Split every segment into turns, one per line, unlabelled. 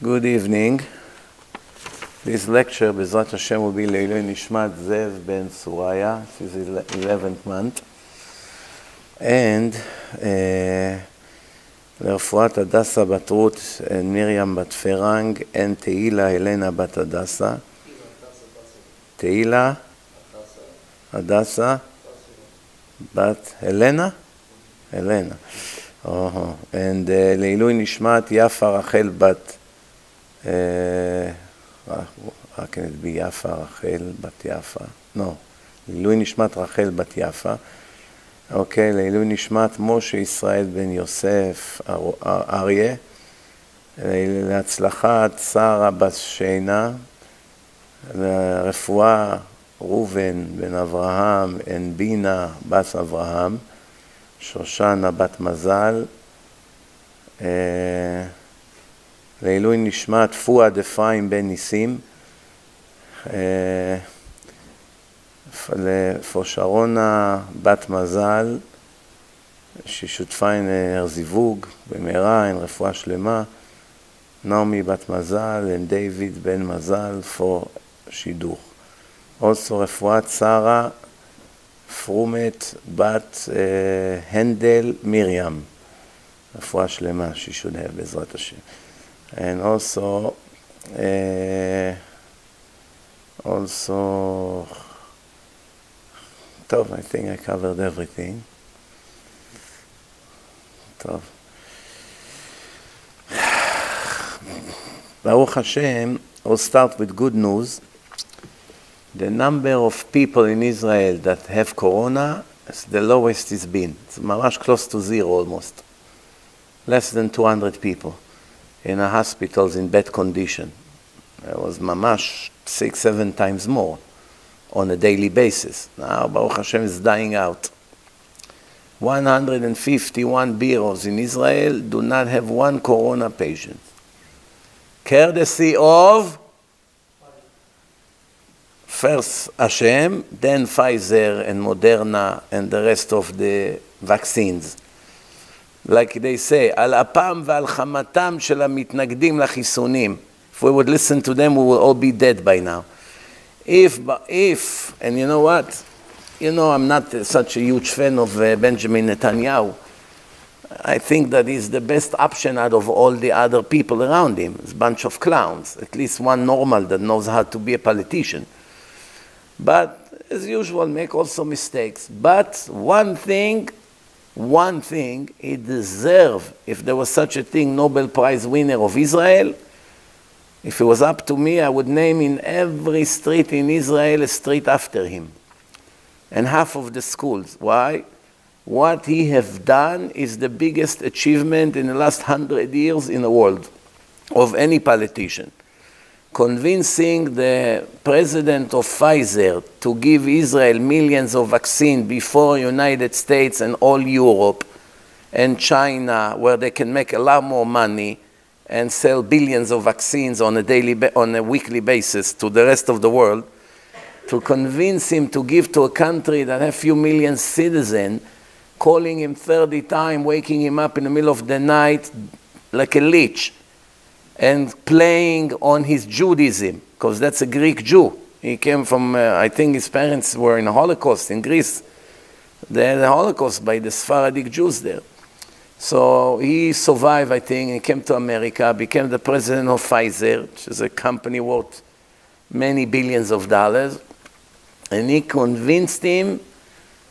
Good evening. This lecture, Bezrat Hashem, will be Leilui Nishmat Zev Ben Suraya. This is the 11th month. And uh, לרפואת הדסה בת רות, מרים בת פרנג, and תהילה הלנה בת הדסה. תהילה, הדסה, בת הלנה? הלנה. Uh-huh. And uh, לעילוי נשמת יפה רחל בת, can it be יפה רחל בת יפה? No. לעילוי נשמת רחל בת יפה. אוקיי, לעילוי נשמת משה ישראל בן יוסף אריה. להצלחת שרה בת שינה. לרפואה ראובן בן אברהם, בן בינה בת אברהם. שושנה בת מזל, לעילוי נשמת פואד אפרים בן ניסים, לפושרונה בת מזל, ששותפה עם זיווג במהרה, עם רפואה שלמה, נעמי בת מזל, עם דיוויד בן מזל, פור שידוך. also רפואת שרה פרומת בת הנדל מרים, רפואה שלמה, have בעזרת השם. and also uh, also Tough. I think I covered everything. Tov. Baruch Hashem, I'll start with good news. The number of people in Israel that have corona is the lowest it's been. It's almost close to zero almost. Less than 200 people in a hospitals in bad condition. It was mamash six, seven times more on a daily basis. Now Baruch Hashem is dying out. 151 bureaus in Israel do not have one corona patient. Courtesy of first Hashem, then Pfizer and Moderna and the rest of the vaccines Like they say, על אפם ועל חמתם של המתנגדים לחיסונים. If we would listen to them, we will all be dead by now. If, if, and you know what? You know, I'm not such a huge fan of uh, Benjamin Netanyahu. I think that he's the best option out of all the other people around him. It's a bunch of clowns. At least one normal that knows how to be a politician. But as usual, make also mistakes. But one thing, one thing, he deserved, if there was such a thing, Nobel Prize winner of Israel, if it was up to me, I would name in every street in Israel a street after him. And half of the schools. Why? What he have done is the biggest achievement in the last hundred years in the world of any politician convincing the president of Pfizer to give Israel millions of vaccine before United States and all Europe and China, where they can make a lot more money and sell billions of vaccines on a daily, on a weekly basis to the rest of the world, to convince him to give to a country that has few million citizens, calling him 30 times, waking him up in the middle of the night like a leech and playing on his Judaism, because that's a Greek Jew. He came from, uh, I think his parents were in the Holocaust in Greece. They had the Holocaust by the Sephardic Jews there. So he survived, I think, he came to America, became the president of Pfizer, which is a company worth many billions of dollars. And he convinced him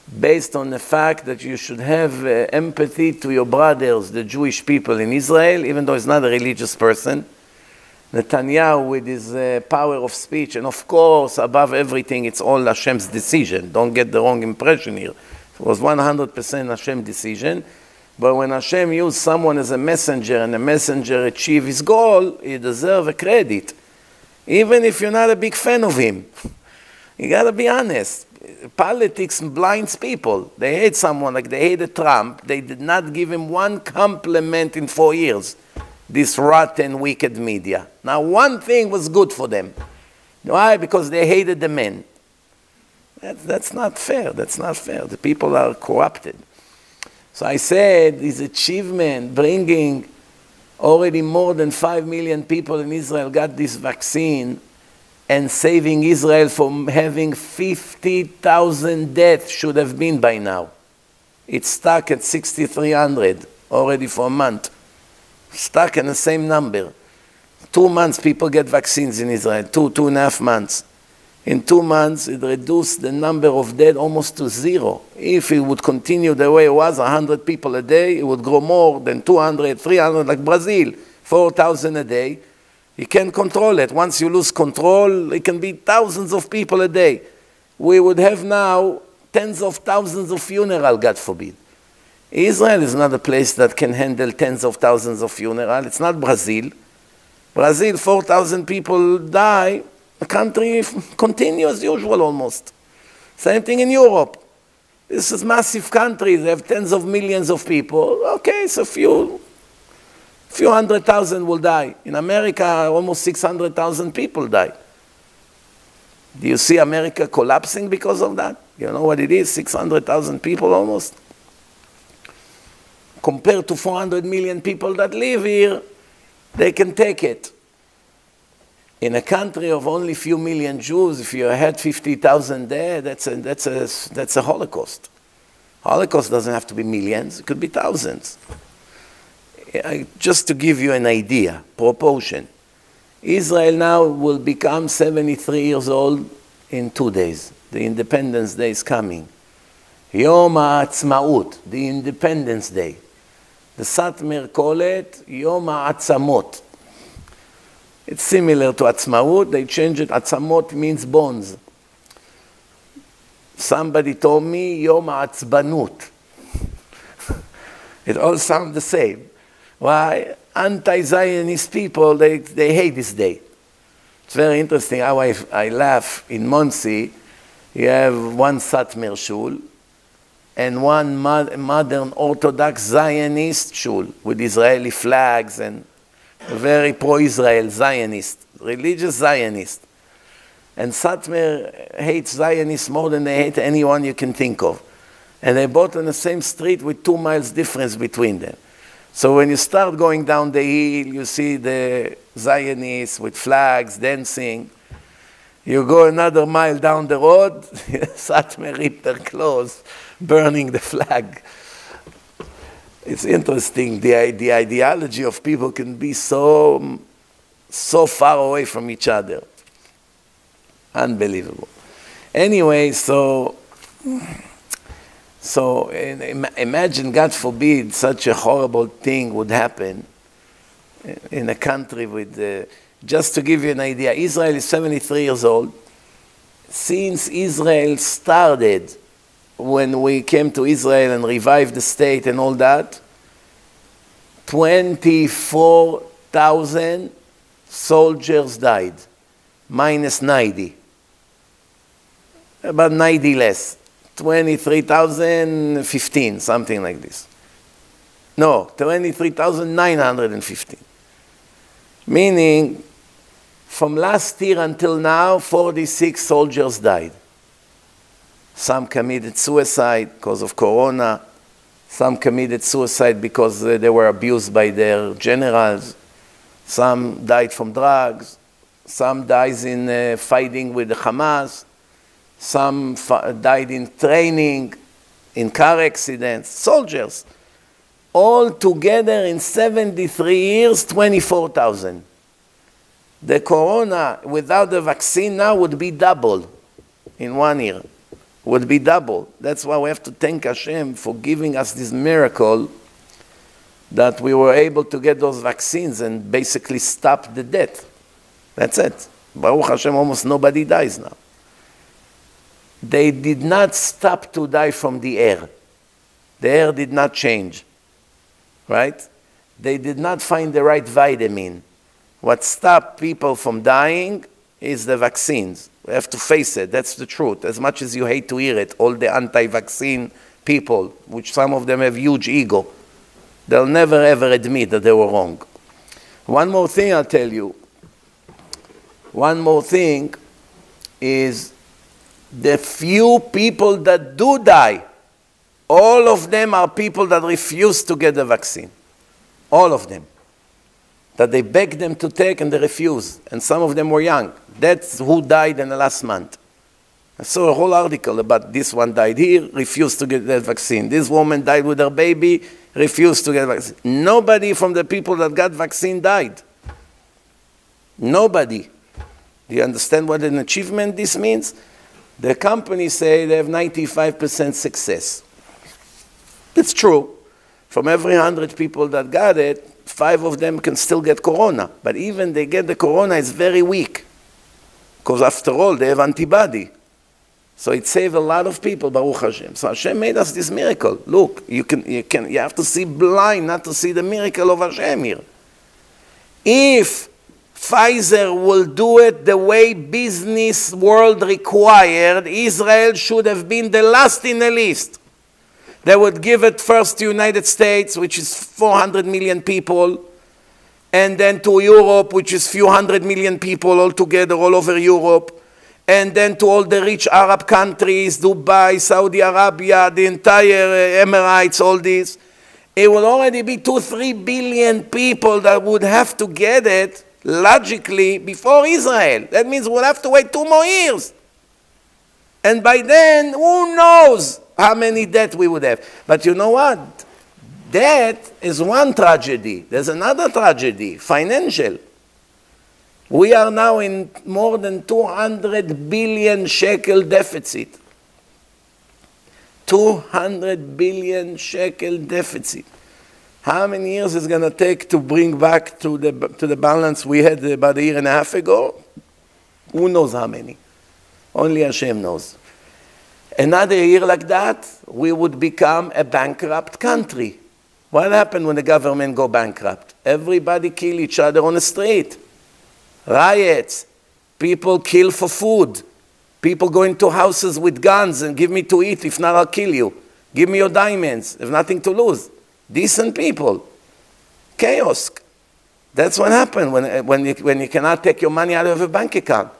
based on the fact that you should have uh, empathy to your brothers, the Jewish people in Israel, even though he's not a religious person. Netanyahu, with his uh, power of speech, and of course, above everything, it's all Hashem's decision. Don't get the wrong impression here. It was 100% Hashem's decision. But when Hashem used someone as a messenger and the messenger achieved his goal, he deserves a credit. Even if you're not a big fan of him. You gotta be honest politics blinds people. They hate someone like they hated Trump. They did not give him one compliment in four years. This rotten, wicked media. Now, one thing was good for them. Why? Because they hated the men. That, that's not fair. That's not fair. The people are corrupted. So I said his achievement, bringing Already more than 5 million people in Israel got this vaccine and saving Israel from having 50,000 deaths should have been by now. It's stuck at 6,300 already for a month. Stuck in the same number. Two months people get vaccines in Israel, two, two and a half months. In two months, it reduced the number of dead almost to zero. If it would continue the way it was, 100 people a day, it would grow more than 200, 300, like Brazil, 4,000 a day. You can't control it. Once you lose control, it can be thousands of people a day. We would have now tens of thousands of funerals, God forbid. Israel is not a place that can handle tens of thousands of funerals. It's not Brazil. Brazil, 4,000 people die. The country continues as usual almost. Same thing in Europe. This is massive country. They have tens of millions of people. Okay, it's a few few hundred thousand will die. In America, almost 600,000 people die. Do you see America collapsing because of that? You know what it is? 600,000 people almost. Compared to 400 million people that live here, they can take it. In a country of only a few million Jews, if you had 50,000 there, that's a, that's, a, that's a Holocaust. Holocaust doesn't have to be millions, it could be thousands just to give you an idea, proportion. Israel now will become 73 years old in two days. The Independence Day is coming. Yom HaAtzmaut, the Independence Day. The Satmar call it Yom HaAtzamot. It's similar to Atzmaut, they change it. Atzamot means bones. Somebody told me Yom HaAtzbanut. it all sounds the same. Why? Anti-Zionist people, they, they hate this day. It's very interesting how I, I laugh. In Monsey, you have one Satmar shul and one modern Orthodox Zionist shul with Israeli flags and very pro-Israel Zionist, religious Zionist. And Satmar hates Zionists more than they hate anyone you can think of. And they both on the same street with two miles difference between them. So when you start going down the hill, you see the Zionists with flags dancing. You go another mile down the road, Satmar ripped their clothes, burning the flag. It's interesting, the, the ideology of people can be so, so far away from each other. Unbelievable. Anyway, so so imagine, God forbid, such a horrible thing would happen in a country with, uh, just to give you an idea, Israel is 73 years old. Since Israel started, when we came to Israel and revived the state and all that, 24,000 soldiers died, minus 90. About 90 less. 23,015, something like this. No, 23,915. Meaning, from last year until now, 46 soldiers died. Some committed suicide because of corona. Some committed suicide because they were abused by their generals. Some died from drugs. Some died in uh, fighting with Hamas. Some died in training, in car accidents, soldiers. All together in 73 years, 24,000. The corona without the vaccine now would be double in one year. Would be double. That's why we have to thank Hashem for giving us this miracle that we were able to get those vaccines and basically stop the death. That's it. Baruch Hashem, almost nobody dies now they did not stop to die from the air. The air did not change, right? They did not find the right vitamin. What stopped people from dying is the vaccines. We have to face it. That's the truth. As much as you hate to hear it, all the anti-vaccine people, which some of them have huge ego, they'll never ever admit that they were wrong. One more thing I'll tell you. One more thing is the few people that do die, all of them are people that refuse to get the vaccine. All of them. that they begged them to take and they refused. And some of them were young. That's who died in the last month. I saw a whole article about this one died here, refused to get that vaccine. This woman died with her baby, refused to get vaccine. Nobody from the people that got vaccine died. Nobody. Do you understand what an achievement this means? The companies say they have 95% success. It's true. From every 100 people that got it, five of them can still get corona. But even they get the corona, it's very weak. Because after all, they have antibody. So it saved a lot of people, Baruch Hashem. So Hashem made us this miracle. Look, you, can, you, can, you have to see blind not to see the miracle of Hashem here. If Pfizer will do it the way business world required, Israel should have been the last in the list. They would give it first to United States, which is 400 million people, and then to Europe, which is few hundred million people altogether all over Europe and then to all the rich Arab countries, Dubai, Saudi Arabia, the entire Emirates, all this, it will already be two, three billion people that would have to get it logically before Israel. That means we'll have to wait two more years. And by then, who knows how many deaths we would have. But you know what? Death is one tragedy. There's another tragedy, financial. We are now in more than 200 billion shekel deficit. 200 billion shekel deficit. How many years is going to take to bring back to the, to the balance we had uh, about a year and a half ago? Who knows how many? Only Hashem knows. Another year like that, we would become a bankrupt country. What happened when the government go bankrupt? Everybody kill each other on the street riots, people kill for food, people go into houses with guns and give me to eat, if not, I'll kill you. Give me your diamonds, have nothing to lose. Decent people. Chaos. That's what happened when, when, you, when you cannot take your money out of a bank account.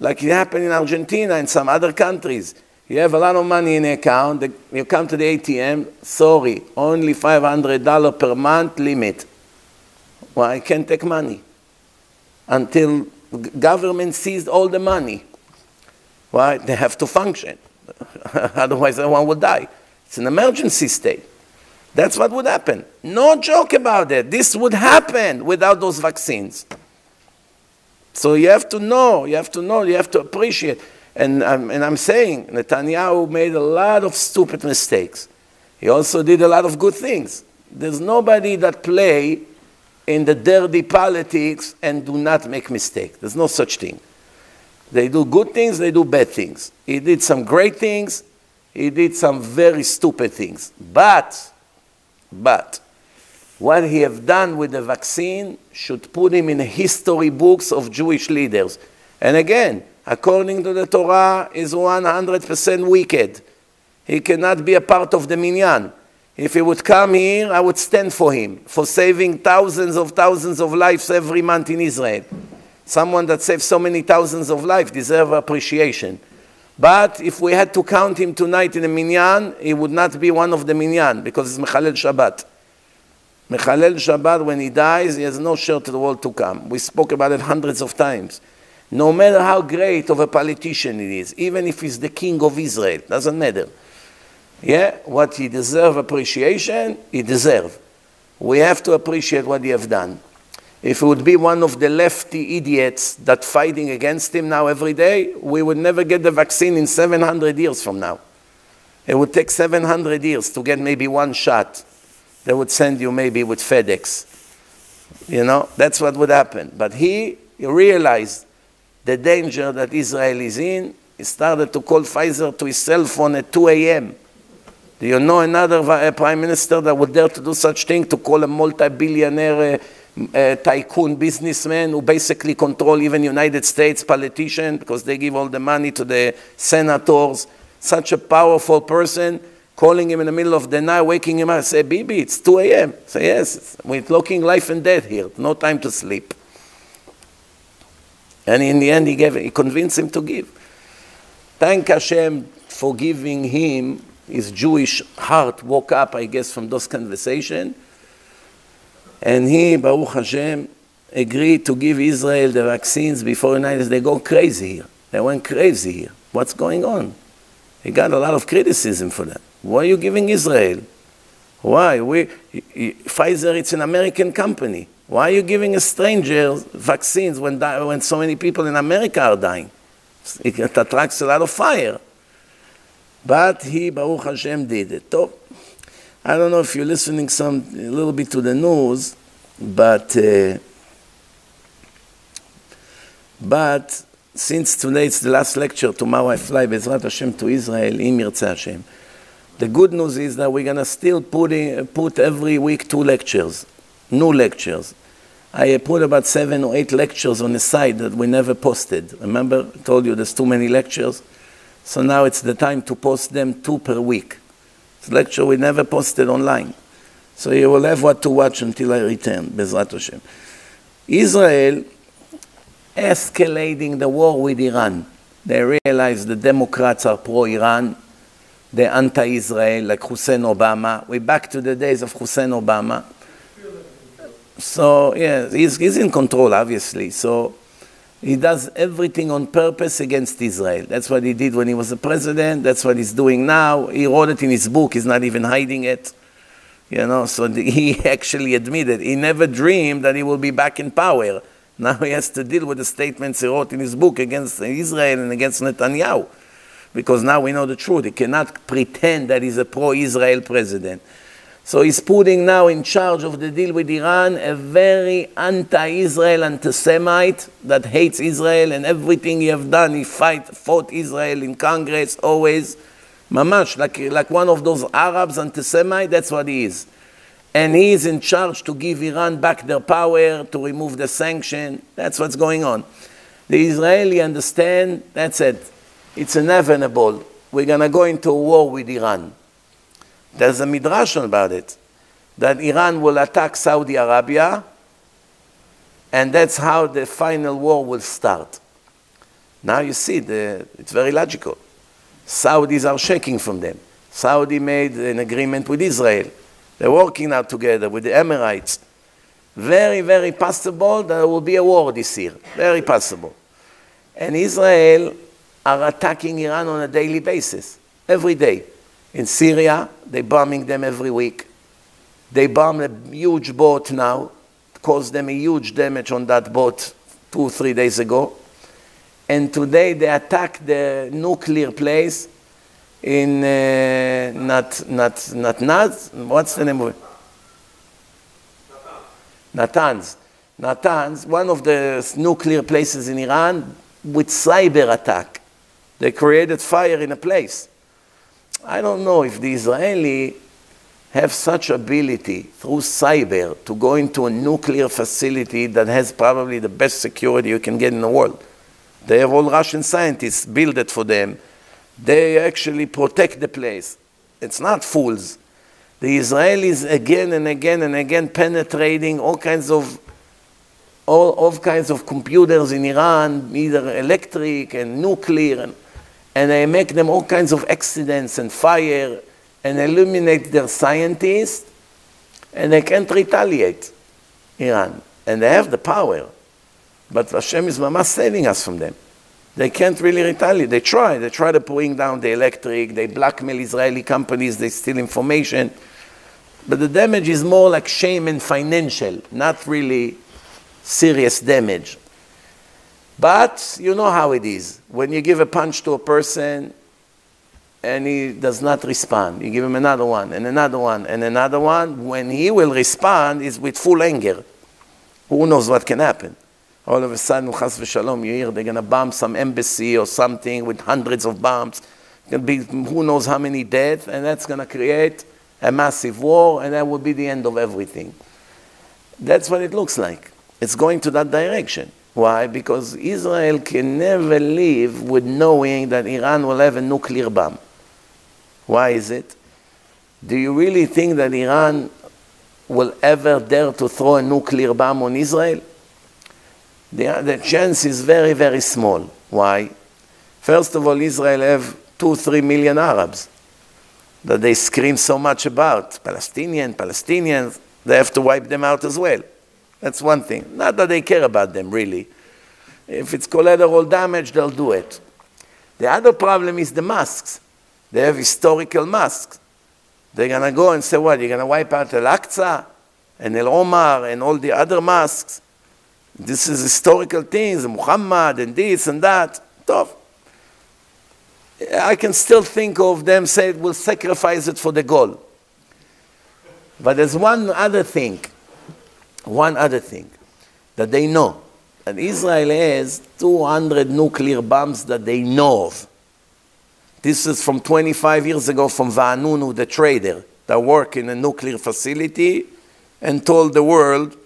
Like it happened in Argentina and some other countries. You have a lot of money in the account, you come to the ATM, sorry, only $500 per month limit. Well, I can't take money until government seized all the money. Right? They have to function. Otherwise, everyone will die. It's an emergency state. That's what would happen. No joke about it. This would happen without those vaccines. So you have to know, you have to know, you have to appreciate. And I'm, and I'm saying, Netanyahu made a lot of stupid mistakes. He also did a lot of good things. There's nobody that play in the dirty politics and do not make mistakes. There's no such thing. They do good things, they do bad things. He did some great things, he did some very stupid things. But, but, what he have done with the vaccine should put him in history books of Jewish leaders. And again, according to the Torah, is 100% wicked. He cannot be a part of the minyan. If he would come here, I would stand for him, for saving thousands of thousands of lives every month in Israel. Someone that saves so many thousands of lives deserves appreciation. But if we had to count him tonight in a minyan, he would not be one of the minyan because it's Mechalel Shabbat. Mechalel Shabbat, when he dies, he has no share to the world to come. We spoke about it hundreds of times. No matter how great of a politician he is, even if he's the king of Israel, doesn't matter. Yeah, what he deserve appreciation, he deserve. We have to appreciate what he have done. If it would be one of the lefty idiots that fighting against him now every day, we would never get the vaccine in 700 years from now. It would take 700 years to get maybe one shot. They would send you maybe with FedEx. You know, that's what would happen. But he, realized the danger that Israel is in. He started to call Pfizer to his cell phone at 2 a.m. Do you know another prime minister that would dare to do such thing, to call a multi-billionaire uh, uh, tycoon businessman who basically control even United States politician because they give all the money to the senators, such a powerful person, calling him in the middle of the night, waking him up, say, Bibi, it's 2 a.m. Say, yes, we're looking life and death here, no time to sleep. And in the end, he, gave, he convinced him to give. Thank Hashem for giving him his Jewish heart woke up, I guess, from those conversation. And he, Baruch Hashem, agreed to give Israel the vaccines before United States. They go crazy here. They went crazy here. What's going on? He got a lot of criticism for that. Why are you giving Israel? Why? We, Pfizer, it's an American company. Why are you giving a stranger vaccines when, when so many people in America are dying? It attracts a lot of fire. But he, Baruch Hashem, did it. So, I don't know if you're listening some a little bit to the news, but uh, but since today it's the last lecture, tomorrow I fly Bezrat Hashem to Israel, Im Hashem. The good news is that we're to still put, in, put every week two lectures, new lectures. I put about seven or eight lectures on the site that we never posted. Remember, I told you there's too many lectures. So now it's the time to post them two per week. Lecture we never posted online. So you will have what to watch until I return, Bezrat Hashem. Israel escalating the war with Iran. They realize the Democrats are pro-Iran, they're anti-Israel, like Hussein Obama. We're back to the days of Hussein Obama. So, yeah, he's, he's in control, obviously. So, he does everything on purpose against Israel. That's what he did when he was the president. That's what he's doing now. He wrote it in his book. He's not even hiding it. You know, so he actually admitted he never dreamed that he will be back in power. Now he has to deal with the statements he wrote in his book against Israel and against Netanyahu. Because now we know the truth. He cannot pretend that he's a pro-Israel president. So he's putting now in charge of the deal with Iran a very anti-Israel anti-Semite that hates Israel and everything he have done, he fight, fought Israel in Congress always. Mamash, like, like one of those Arabs anti-Semite, that's what he is. And he is in charge to give Iran back their power, to remove the sanction. That's what's going on. The Israeli understand, that's it. It's inevitable. We're going to go into war with Iran. There's a midrash about it, that Iran will attack Saudi Arabia, and that's how the final war will start. Now you see, the, it's very logical. Saudis are shaking from them. Saudi made an agreement with Israel. They're working now together with the Emirates. Very, very possible that there will be a war this year. Very possible. And Israel are attacking Iran on a daily basis, every day. In Syria, they're bombing them every week. They bomb a huge boat now, caused them a huge damage on that boat two, three days ago. And today they attacked the nuclear place in uh, not not not Naz. What's the name of it? Natanz. Natanz, one of the nuclear places in Iran, with cyber attack. They created fire in a place. I don't know if the Israeli have such ability through cyber to go into a nuclear facility that has probably the best security you can get in the world. They have all Russian scientists build it for them. They actually protect the place. It's not fools. The Israelis again and again and again penetrating all kinds of all, all kinds of computers in Iran, either electric and nuclear and and they make them all kinds of accidents and fire and eliminate their scientists, and they can't retaliate, Iran. And they have the power. But Hashem is mama saving us from them. They can't really retaliate. They try. They try to bring down the electric. They blackmail Israeli companies. They steal information. But the damage is more like shame and financial, not really serious damage. But you know how it is. When you give a punch to a person and he does not respond, you give him another one and another one and another one. When he will respond, is with full anger. Who knows what can happen? All of a sudden, chas v'shalom, you hear they're going to bomb some embassy or something with hundreds of bombs. To be who knows how many dead, and that's going to create a massive war, and that will be the end of everything. That's what it looks like. It's going to that direction. Why? Because Israel can never live with knowing that Iran will have a nuclear bomb. Why is it? Do you really think that Iran will ever dare to throw a nuclear bomb on Israel? The, the chance is very, very small. Why? First of all, Israel have two, three million Arabs that they scream so much about. Palestinian, Palestinians. they have to wipe them out as well. That's one thing. Not that they care about them, really. If it's collateral damage, they'll do it. The other problem is the masks. They have historical masks. They're going to go and say, what, you're going to wipe out Al-Aqsa and El Omar and all the other masks? This is historical things, Muhammad and this and that. Tough. I can still think of them say we'll sacrifice it for the goal. But there's one other thing, one other thing that they know. That Israel has 200 nuclear bombs that they know of. This is from 25 years ago from Vanunu, the trader, that worked in a nuclear facility and told the world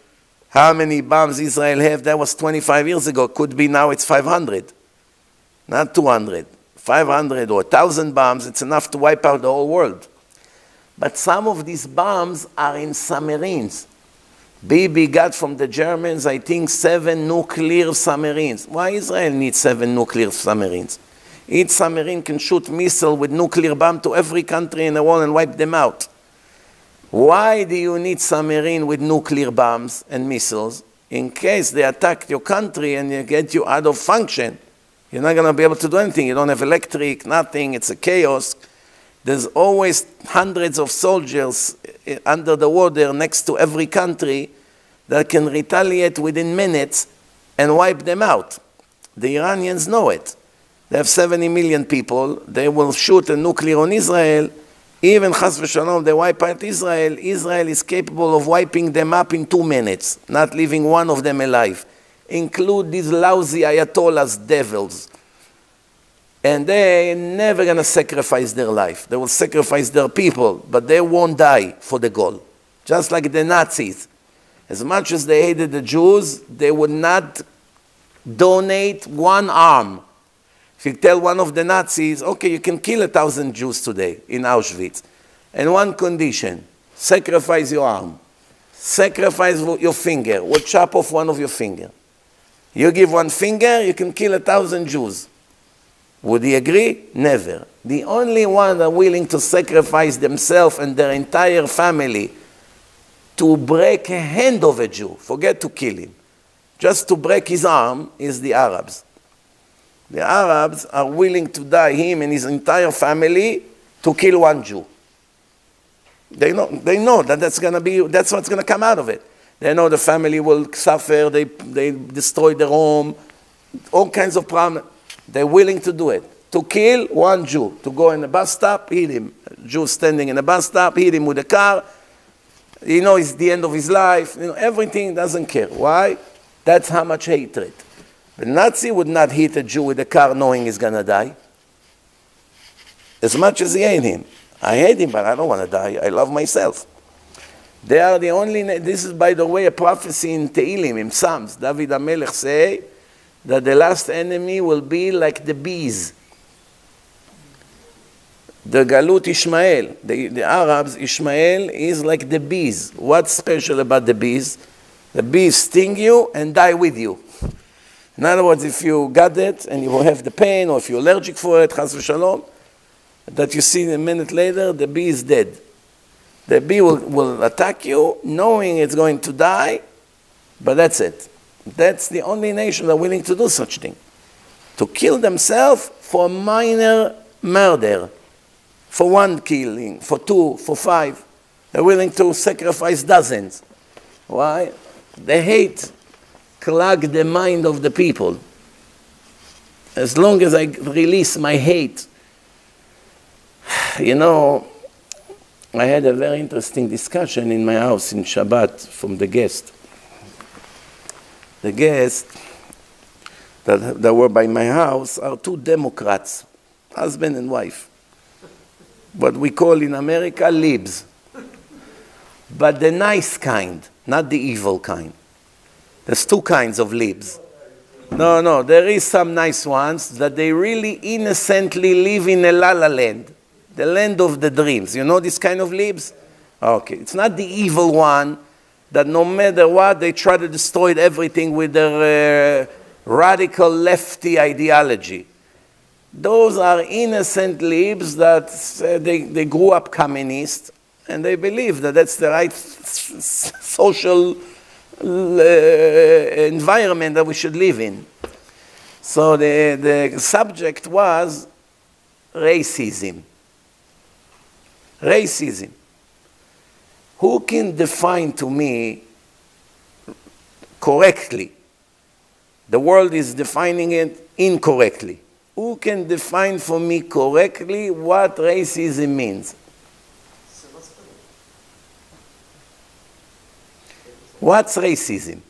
how many bombs Israel have. That was 25 years ago. Could be now it's 500, not 200. 500 or 1,000 bombs, it's enough to wipe out the whole world. But some of these bombs are in submarines. Bibi got from the Germans, I think, seven nuclear submarines. Why Israel needs seven nuclear submarines? Each submarine can shoot missile with nuclear bomb to every country in the world and wipe them out. Why do you need submarine with nuclear bombs and missiles? In case they attack your country and they get you out of function. You're not going to be able to do anything. You don't have electric, nothing. It's a chaos. There's always hundreds of soldiers eh, under the water next to every country that can retaliate within minutes and wipe them out. The Iranians know it. They have 70 million people. They will shoot a nuclear on Israel. Even Chas v'shalom, they wipe out Israel. Israel is capable of wiping them up in two minutes, not leaving one of them alive. Include these lousy ayatollahs, devils and they're never going to sacrifice their life. They will sacrifice their people, but they won't die for the goal. Just like the Nazis. As much as they hated the Jews, they would not donate one arm. If you tell one of the Nazis, okay, you can kill a thousand Jews today in Auschwitz, and one condition, sacrifice your arm. Sacrifice your finger. We'll chop off one of your finger. You give one finger, you can kill a thousand Jews. Would he agree? Never. The only one that are willing to sacrifice themselves and their entire family to break a hand of a Jew, forget to kill him, just to break his arm, is the Arabs. The Arabs are willing to die, him and his entire family, to kill one Jew. They know, they know that that's, gonna be, that's what's going to come out of it. They know the family will suffer, they, they destroy their home, all kinds of problems. They're willing to do it. To kill one Jew, to go in a bus stop, hit him. A Jew standing in a bus stop, hit him with a car. You know, it's the end of his life. You know, everything doesn't care. Why? That's how much hatred. The Nazi would not hit a Jew with a car knowing he's going to die. As much as he hate him. I hate him, but I don't want to die. I love myself. They are the only, this is, by the way, a prophecy in Tehillim, in Psalms. David HaMelech say, that the last enemy will be like the bees. The Galut Ishmael, the, the Arabs, Ishmael is like the bees. What's special about the bees? The bees sting you and die with you. In other words, if you got it and you will have the pain, or if you're allergic for it, chas v'shalom, that you see a minute later, the bee is dead. The bee will, will attack you knowing it's going to die, but that's it. That's the only nation that are willing to do such thing. To kill themselves for minor murder, for one killing, for two, for five. They're willing to sacrifice dozens. Why? The hate clog the mind of the people. As long as I release my hate, you know, I had a very interesting discussion in my house in Shabbat from the guest the guests that, that were by my house are two Democrats, husband and wife. What we call in America libs. But the nice kind, not the evil kind. There's two kinds of libs. No, no, there is some nice ones that they really innocently live in a la la land, the land of the dreams. You know this kind of libs? Okay, it's not the evil one that no matter what, they try to destroy everything with their uh, radical lefty ideology. Those are innocent libs that uh, they, they grew up communist and they believe that that's the right social uh, environment that we should live in. So the, the subject was racism. Racism. Who can define to me correctly? The world is defining it incorrectly. Who can define for me correctly what racism means? What's racism?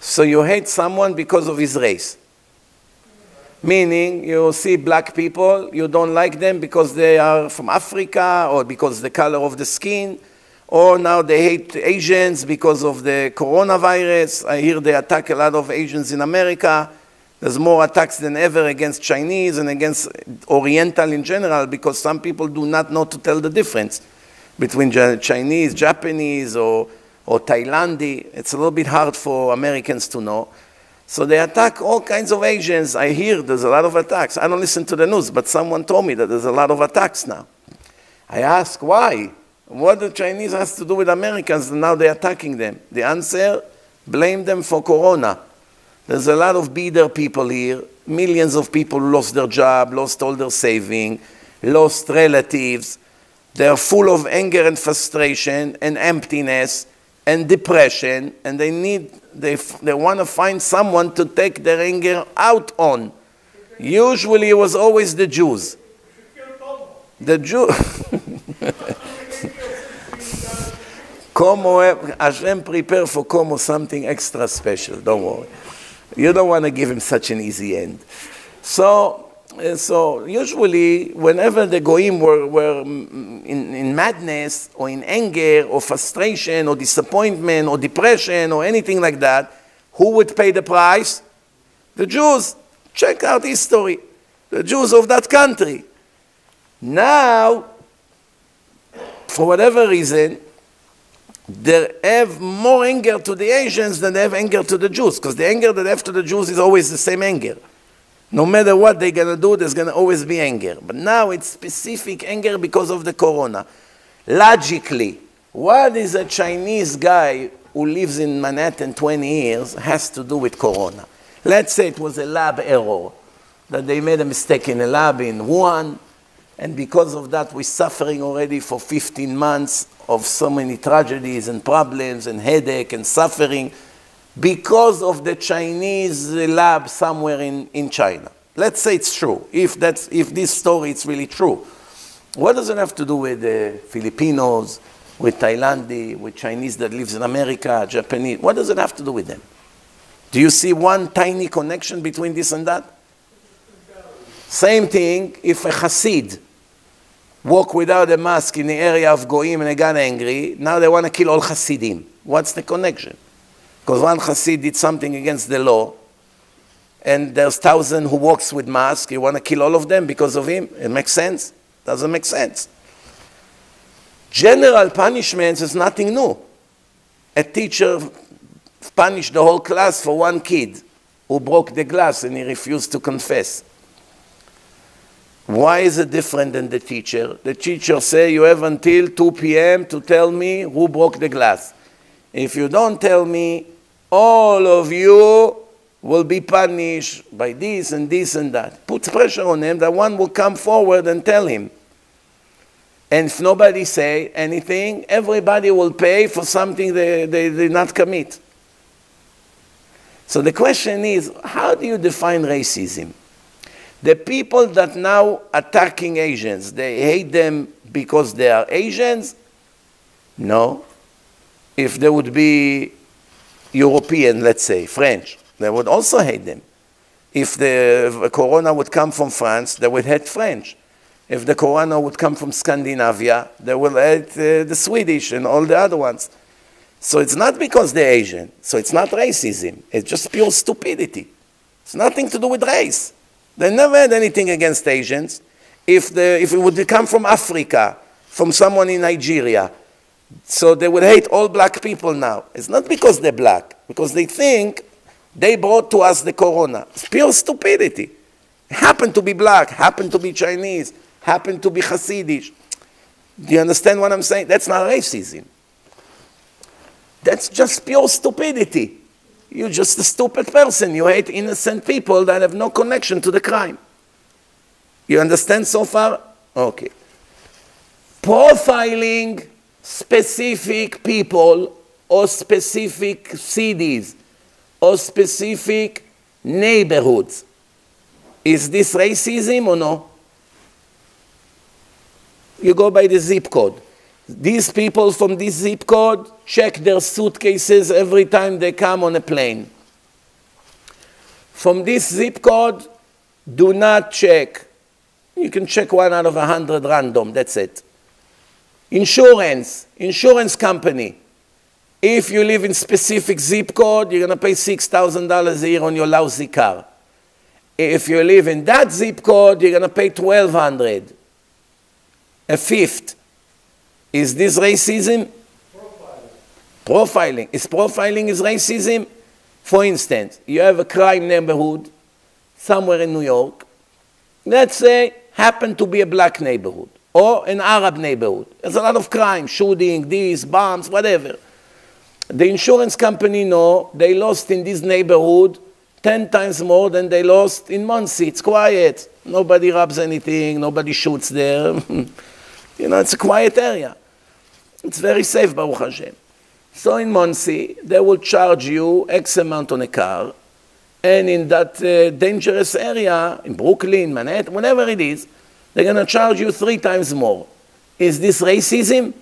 So you hate someone because of his race. Meaning, you see black people, you don't like them because they are from Africa or because the color of the skin, or now they hate Asians because of the coronavirus. I hear they attack a lot of Asians in America. There's more attacks than ever against Chinese and against Oriental in general because some people do not know to tell the difference between Chinese, Japanese, or, or Thailandi. It's a little bit hard for Americans to know. So they attack all kinds of Asians. I hear there's a lot of attacks. I don't listen to the news, but someone told me that there's a lot of attacks now. I ask why? What the Chinese has to do with Americans now they're attacking them? The answer, blame them for Corona. There's a lot of bitter people here. Millions of people lost their job, lost all their saving, lost relatives. They're full of anger and frustration and emptiness and depression, and they need, they, they want to find someone to take their anger out on. Usually it was always the Jews. The Jews. Cuomo Hashem prepare for Cuomo something extra special, don't worry. You don't want to give him such an easy end. So, so usually, whenever the goyim were, were in, in madness or in anger or frustration or disappointment or depression or anything like that, who would pay the price? The Jews. Check out history. The Jews of that country. Now, for whatever reason, they have more anger to the Asians than they have anger to the Jews, because the anger that they have to the Jews is always the same anger. No matter what they're going to do, there's going to always be anger. But now it's specific anger because of the corona. Logically, what is a Chinese guy who lives in Manhattan 20 years has to do with corona? Let's say it was a lab error, that they made a mistake in a lab in Wuhan, and because of that, we're suffering already for 15 months of so many tragedies and problems and headache and suffering because of the Chinese lab somewhere in, in China. Let's say it's true. If, that's, if this story is really true, what does it have to do with the Filipinos, with Thailandi, with Chinese that lives in America, Japanese? What does it have to do with them? Do you see one tiny connection between this and that? Same thing if a Hasid walk without a mask in the area of Goyim and they got angry, now they want to kill all Hasidim. What's the connection? Because one Hasid did something against the law, and there's thousand who walks with mask, you want to kill all of them because of him? It makes sense? Doesn't make sense. General punishments is nothing new. A teacher punished the whole class for one kid who broke the glass and he refused to confess. Why is it different than the teacher? The teacher say you have until 2 p.m. to tell me who broke the glass. If you don't tell me, all of you will be punished by this and this and that. Puts pressure on him that one will come forward and tell him. And if nobody say anything, everybody will pay for something they, they did not commit. So the question is, how do you define racism? The people that now attacking Asians, they hate them because they are Asians? No. If they would be European, let's say, French, they would also hate them. If the corona would come from France, they would hate French. If the corona would come from Scandinavia, they will hate uh, the Swedish and all the other ones. So it's not because they're Asian. So it's not racism. It's just pure stupidity. It's nothing to do with race. They never had anything against Asians. If, the, if it would come from Africa, from someone in Nigeria, so they would hate all black people now. It's not because they're black, because they think They brought to us the corona. It's pure stupidity. Happen to be black, happen to be Chinese, happen to be Hasidic. Do you understand what I'm saying? That's not racism. That's just pure stupidity. You're just a stupid person. You hate innocent people that have no connection to the crime. You understand so far? Okay. Profiling specific people or specific cities or specific neighborhoods. Is this racism or no? You go by the zip code. These people from this zip code check their suitcases every time they come on a plane. From this zip code, do not check. You can check one out of a hundred random, that's it. Insurance, insurance company. If you live in specific zip code, you're going to pay $6,000 a year on your lousy car. If you live in that zip code, you're going to pay 1200 A fifth. Is this racism? Profiling. Profiling. Is profiling is racism? For instance, you have a crime neighborhood somewhere in New York. Let's say happen to be a black neighborhood or an Arab neighborhood. There's a lot of crime, shooting, these, bombs, whatever. The insurance company know they lost in this neighborhood 10 times more than they lost in Monsey. It's quiet. Nobody robs anything. Nobody shoots there. you know, it's a quiet area. It's very safe, Baruch Hashem. So in Monsey, they will charge you X amount on a car. And in that uh, dangerous area, in Brooklyn, Manhattan, whatever it is, they're going to charge you three times more. Is this racism?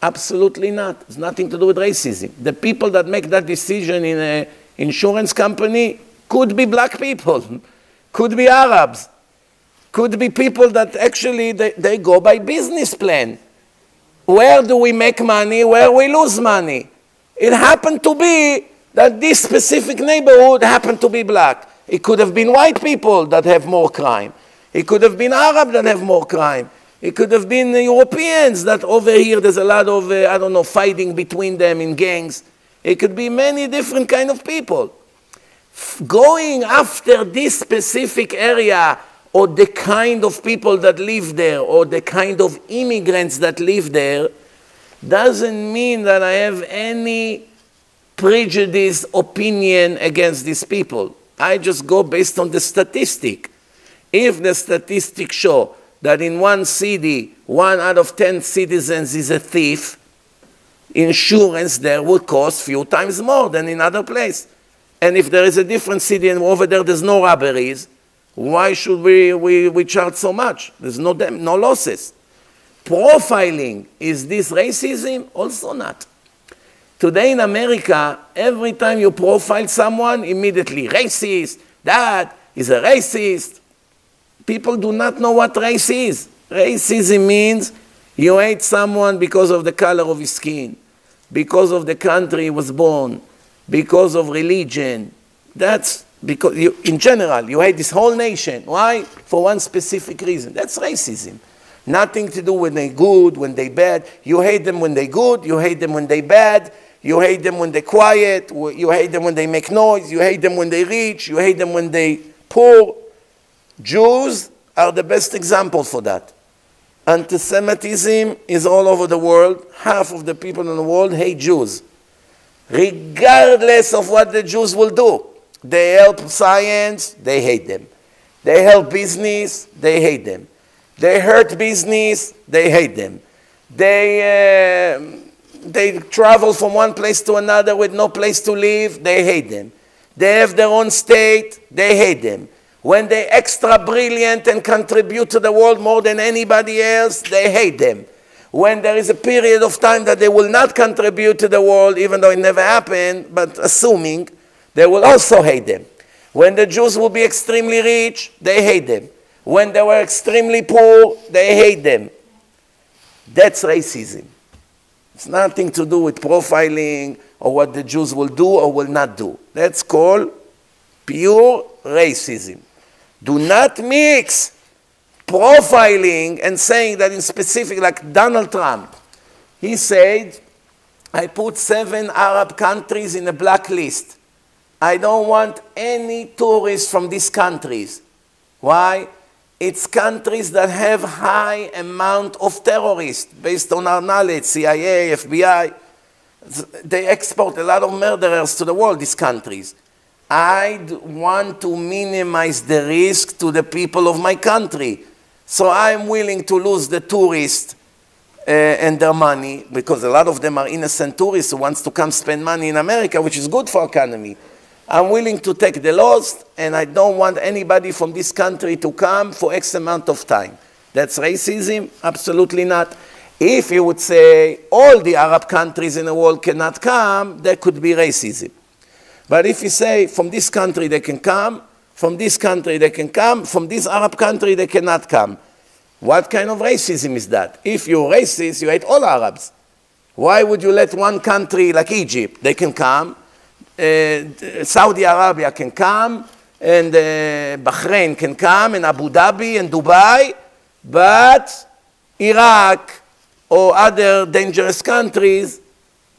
Absolutely not. It's nothing to do with racism. The people that make that decision in an insurance company could be black people, could be Arabs, could be people that actually they, they go by business plan. Where do we make money? Where we lose money? It happened to be that this specific neighborhood happened to be black. It could have been white people that have more crime. It could have been Arab that have more crime. It could have been Europeans that over here there's a lot of, uh, I don't know, fighting between them in gangs. It could be many different kind of people. Going after this specific area or the kind of people that live there or the kind of immigrants that live there doesn't mean that I have any prejudice opinion against these people. I just go based on the statistic. If the statistics show that in one city, one out of 10 citizens is a thief, insurance there would cost few times more than in other place. And if there is a different city and over there there's no robberies, why should we, we, we charge so much? There's no, no losses. Profiling, is this racism? Also not. Today in America, every time you profile someone, immediately racist, that is a racist, people do not know what race is. Racism means you hate someone because of the color of his skin, because of the country he was born, because of religion. That's because you, in general, you hate this whole nation. Why? For one specific reason. That's racism. Nothing to do when they good, when they bad. You hate them when they good, you hate them when they bad, you hate them when they quiet, you hate them when they make noise, you hate them when they rich, you hate them when they poor. Jews are the best example for that. Anti-Semitism is all over the world. Half of the people in the world hate Jews. Regardless of what the Jews will do. They help science, they hate them. They help business, they hate them. They hurt business, they hate them. They, uh, they travel from one place to another with no place to live, they hate them. They have their own state, they hate them. When they're extra brilliant and contribute to the world more than anybody else, they hate them. When there is a period of time that they will not contribute to the world, even though it never happened, but assuming, they will also hate them. When the Jews will be extremely rich, they hate them. When they were extremely poor, they hate them. That's racism. It's nothing to do with profiling or what the Jews will do or will not do. That's called pure racism. Do not mix profiling and saying that in specific, like Donald Trump, he said, I put seven Arab countries in a blacklist. I don't want any tourists from these countries. Why? It's countries that have high amount of terrorists based on our knowledge, CIA, FBI. They export a lot of murderers to the world, these countries. I want to minimize the risk to the people of my country. So I'm willing to lose the tourists uh, and their money because a lot of them are innocent tourists who wants to come spend money in America, which is good for economy. I'm willing to take the loss and I don't want anybody from this country to come for X amount of time. That's racism? Absolutely not. If you would say all the Arab countries in the world cannot come, there could be racism. But if you say from this country they can come, from this country they can come, from this Arab country they cannot come. What kind of racism is that? If you're racist, you hate all Arabs. Why would you let one country like Egypt, they can come, uh, Saudi Arabia can come, and uh, Bahrain can come, and Abu Dhabi and Dubai, but Iraq or other dangerous countries,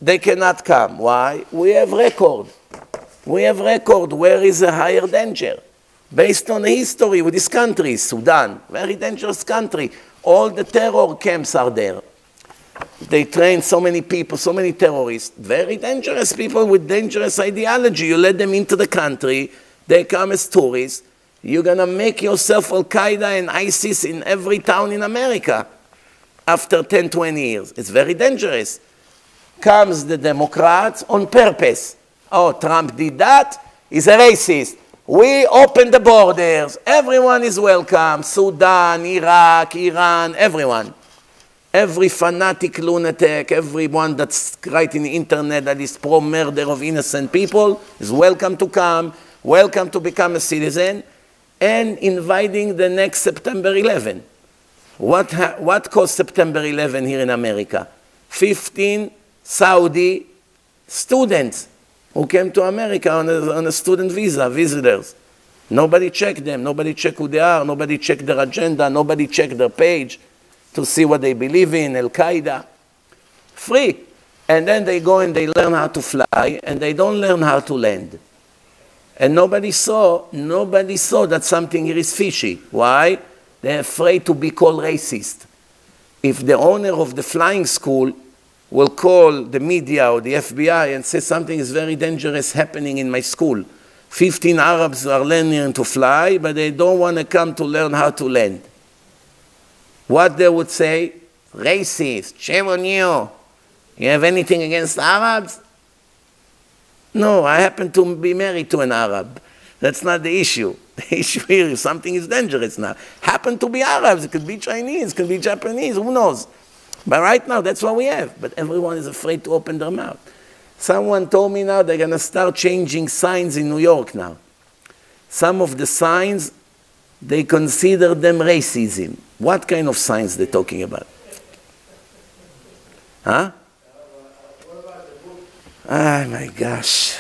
they cannot come. Why? We have record. We have record where is a higher danger. Based on the history with this country, Sudan, very dangerous country. All the terror camps are there. They train so many people, so many terrorists, very dangerous people with dangerous ideology. You let them into the country, they come as tourists. You're going to make yourself Al Qaeda and ISIS in every town in America after 10, 20 years. It's very dangerous. Comes the Democrats on purpose oh, Trump did that, he's a racist. We open the borders, everyone is welcome, Sudan, Iraq, Iran, everyone. Every fanatic lunatic, everyone that's writing the internet that is pro-murder of innocent people is welcome to come, welcome to become a citizen, and inviting the next September 11. What, what caused September 11 here in America? 15 Saudi students who came to America on a, on a student visa, visitors. Nobody checked them. Nobody checked who they are. Nobody checked their agenda. Nobody checked their page to see what they believe in, Al Qaeda. Free. And then they go and they learn how to fly, and they don't learn how to land. And nobody saw, nobody saw that something here is fishy. Why? They're afraid to be called racist. If the owner of the flying school will call the media or the FBI and say something is very dangerous happening in my school. 15 Arabs are learning to fly, but they don't want to come to learn how to land. What they would say, racist, shame on you. You have anything against Arabs? No, I happen to be married to an Arab. That's not the issue. The issue here is something is dangerous now. Happen to be Arabs, it could be Chinese, it could be Japanese, who knows? But right now, that's what we have. But everyone is afraid to open their mouth. Someone told me now they're going to start changing signs in New York now. Some of the signs, they consider them racism. What kind of signs they're talking about? Huh? Oh my gosh.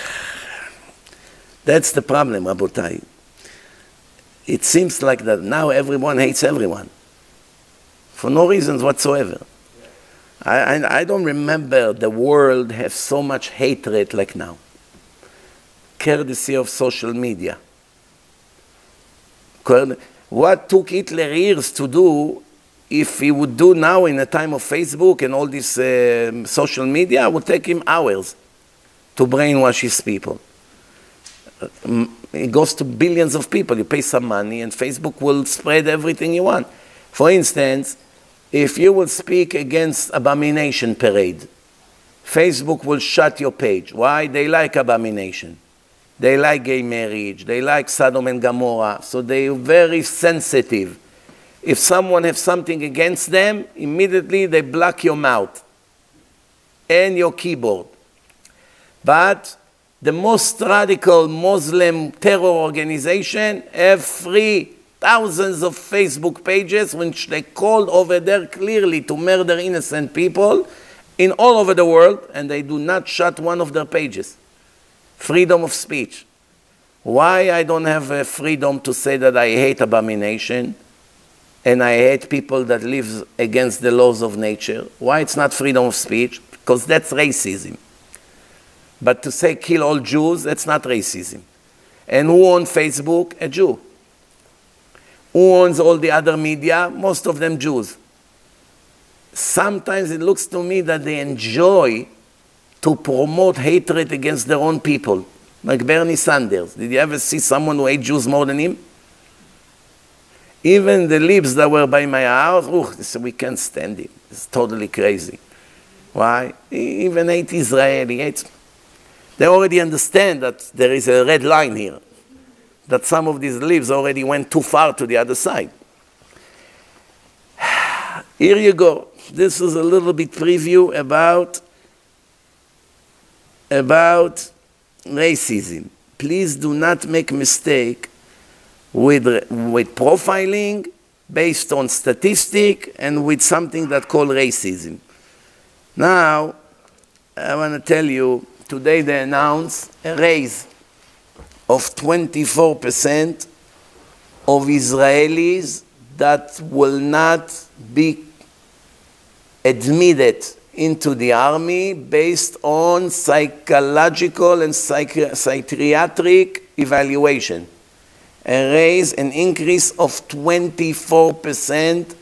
That's the problem, Rabotai. It seems like that now everyone hates everyone for no reasons whatsoever. I, I, I don't remember the world have so much hatred like now. Courtesy of social media. What took Hitler years to do, if he would do now in a time of Facebook and all this uh, social media, would take him hours to brainwash his people. Uh, it goes to billions of people. You pay some money, and Facebook will spread everything you want. For instance, if you will speak against abomination parade, Facebook will shut your page. Why? They like abomination. They like gay marriage. They like Sodom and Gomorrah. So they're very sensitive. If someone has something against them, immediately they block your mouth and your keyboard. But the most radical Muslim terror organization have free thousands of Facebook pages which they called over there clearly to murder innocent people in all over the world, and they do not shut one of their pages. Freedom of speech. Why I don't have a freedom to say that I hate abomination and I hate people that live against the laws of nature? Why it's not freedom of speech? Because that's racism. But to say kill all Jews, that's not racism. And who on Facebook? A Jew. Who owns all the other media? Most of them Jews. Sometimes it looks to me that they enjoy to promote hatred against their own people, like Bernie Sanders. Did you ever see someone who hates Jews more than him? Even the libs that were by my house, oh, we can't stand him. It's totally crazy. Why? He even hate Israel, he hates. They already understand that there is a red line here, that some of these leaves already went too far to the other side. Here you go. This is a little bit preview about about racism. Please do not make mistake with, with profiling based on statistic and with something that called racism. Now, I want to tell you, today they announced a raise of 24% of Israelis that will not be admitted into the army based on psychological and psychi psychiatric evaluation. A raise, an increase of 24%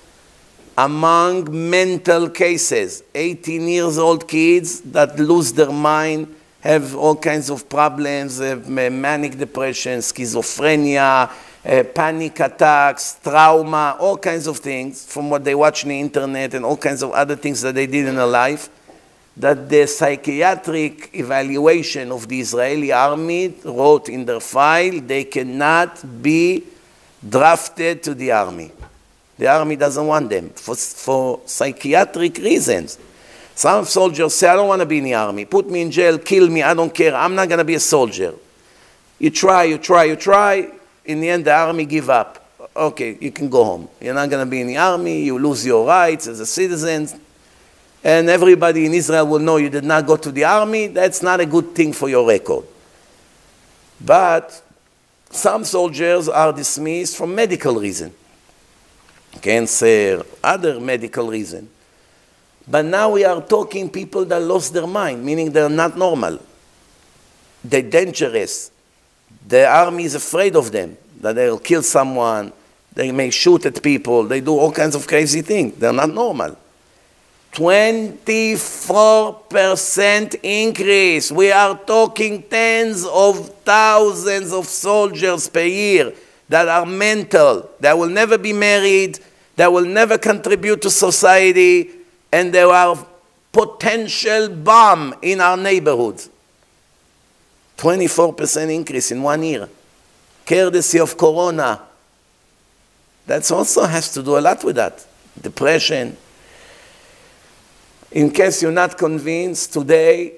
among mental cases. 18 years old kids that lose their mind, have all kinds of problems, have manic depression, schizophrenia, uh, panic attacks, trauma, all kinds of things from what they watch on the internet and all kinds of other things that they did in their life, that the psychiatric evaluation of the Israeli army wrote in their file they cannot be drafted to the army. The army doesn't want them for, for psychiatric reasons. Some soldiers say, I don't want to be in the army. Put me in jail, kill me, I don't care. I'm not going to be a soldier. You try, you try, you try in the end, the army give up. Okay, you can go home. You're not going to be in the army. You lose your rights as a citizen. And everybody in Israel will know you did not go to the army. That's not a good thing for your record. But some soldiers are dismissed for medical reason. Cancer, other medical reason. But now we are talking people that lost their mind, meaning they're not normal. They're dangerous. The army is afraid of them, that they'll kill someone, they may shoot at people, they do all kinds of crazy things. They're not normal. 24% increase. We are talking tens of thousands of soldiers per year that are mental, that will never be married, that will never contribute to society, and there are potential bomb in our neighborhoods. 24% increase in one year. Courtesy of Corona. That also has to do a lot with that. Depression. In case you're not convinced, today,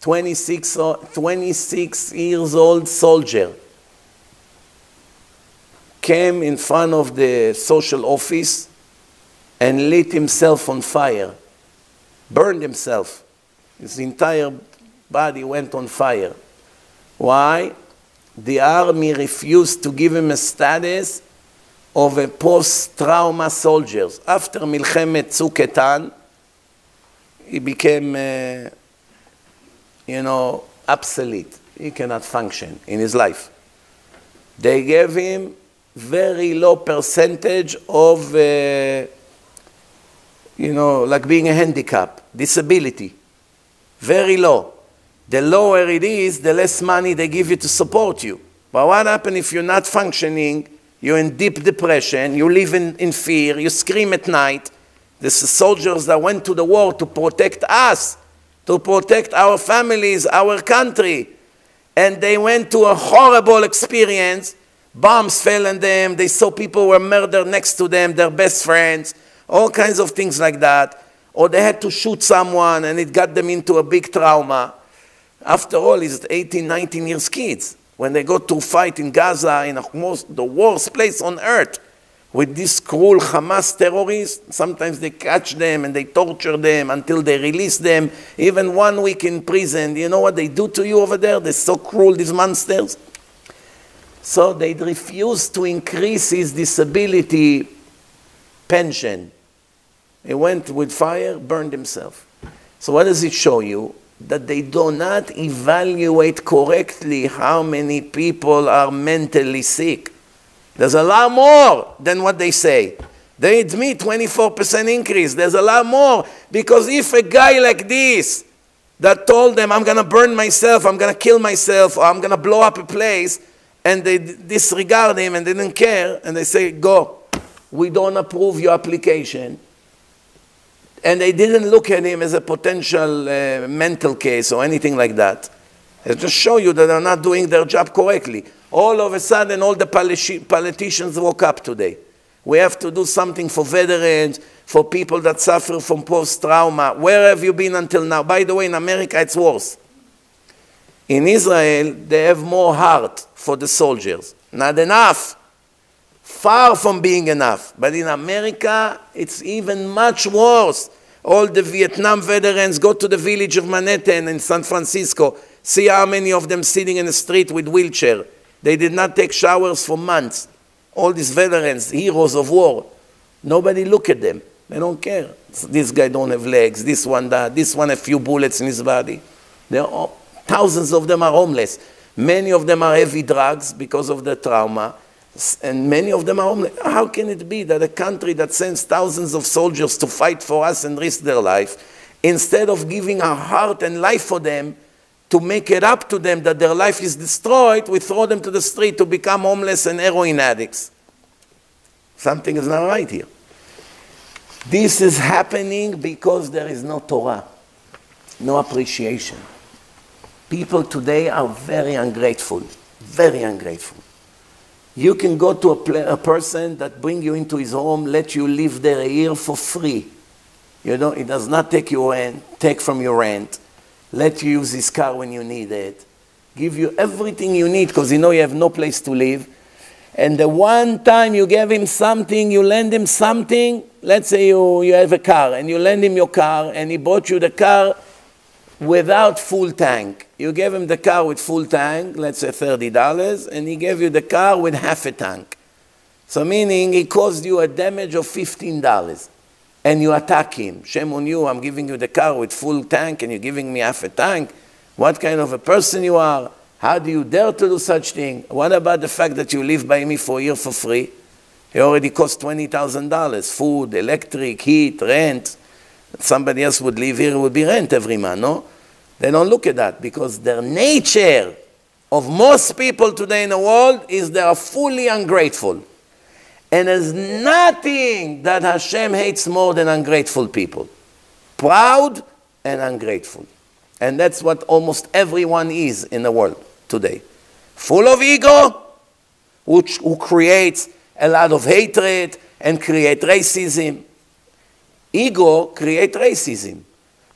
26, 26 years old soldier came in front of the social office and lit himself on fire, burned himself. His entire body went on fire. Why? The army refused to give him a status of a post-trauma soldier. After Milchemet Tzuk Eitan, he became, uh, you know, obsolete. He cannot function in his life. They gave him very low percentage of, uh, you know, like being a handicap, disability. Very low. The lower it is, the less money they give you to support you. But what happens if you're not functioning, you're in deep depression, you live in, in fear, you scream at night. The soldiers that went to the war to protect us, to protect our families, our country. And they went to a horrible experience. Bombs fell on them. They saw people were murdered next to them, their best friends, all kinds of things like that. Or they had to shoot someone and it got them into a big trauma. After all, he's 18, 19 years kids. When they go to fight in Gaza, in most, the worst place on earth, with these cruel Hamas terrorists, sometimes they catch them and they torture them until they release them, even one week in prison. You know what they do to you over there? They're so cruel, these monsters. So they refused to increase his disability pension. He went with fire, burned himself. So what does it show you? that they do not evaluate correctly how many people are mentally sick. There's a lot more than what they say. They admit 24% increase. There's a lot more. Because if a guy like this that told them, I'm going to burn myself, I'm going to kill myself, or I'm going to blow up a place, and they disregard him and they didn't care, and they say, Go, we don't approve your application. And they didn't look at him as a potential uh, mental case or anything like that. They just show you that they're not doing their job correctly. All of a sudden, all the politicians woke up today. We have to do something for veterans, for people that suffer from post-trauma. Where have you been until now? By the way, in America, it's worse. In Israel, they have more heart for the soldiers. Not enough. Far from being enough. But in America, it's even much worse. All the Vietnam veterans go to the village of Manhattan in San Francisco. See how many of them sitting in the street with wheelchair. They did not take showers for months. All these veterans, heroes of war. Nobody look at them. They don't care. This guy don't have legs. This one that. This one a few bullets in his body. There are thousands of them are homeless. Many of them are heavy drugs because of the trauma. And many of them are homeless. How can it be that a country that sends thousands of soldiers to fight for us and risk their life, instead of giving our heart and life for them, to make it up to them that their life is destroyed, we throw them to the street to become homeless and heroin addicts. Something is not right here. This is happening because there is no Torah, no appreciation. People today are very ungrateful, very ungrateful. You can go to a, a person that bring you into his home, let you live there a year for free. You know, it does not take your rent, take from your rent let you use his car when you need it, give you everything you need because you know you have no place to live. And the one time you give him something, you lend him something, let's say you, you have a car and you lend him your car and he bought you the car without full tank. You gave him the car with full tank, let's say $30, and he gave you the car with half a tank. So meaning he caused you a damage of $15 and you attack him. Shame on you, I'm giving you the car with full tank and you're giving me half a tank. What kind of a person you are? How do you dare to do such thing? What about the fact that you live by me for a year for free? It already cost $20,000. Food, electric, heat, rent. Somebody else would live here, it would be rent every month, no? They don't look at that because their nature of most people today in the world is they are fully ungrateful. And there's nothing that Hashem hates more than ungrateful people. Proud and ungrateful. And that's what almost everyone is in the world today. Full of ego, which, who creates a lot of hatred and create racism. Ego create racism.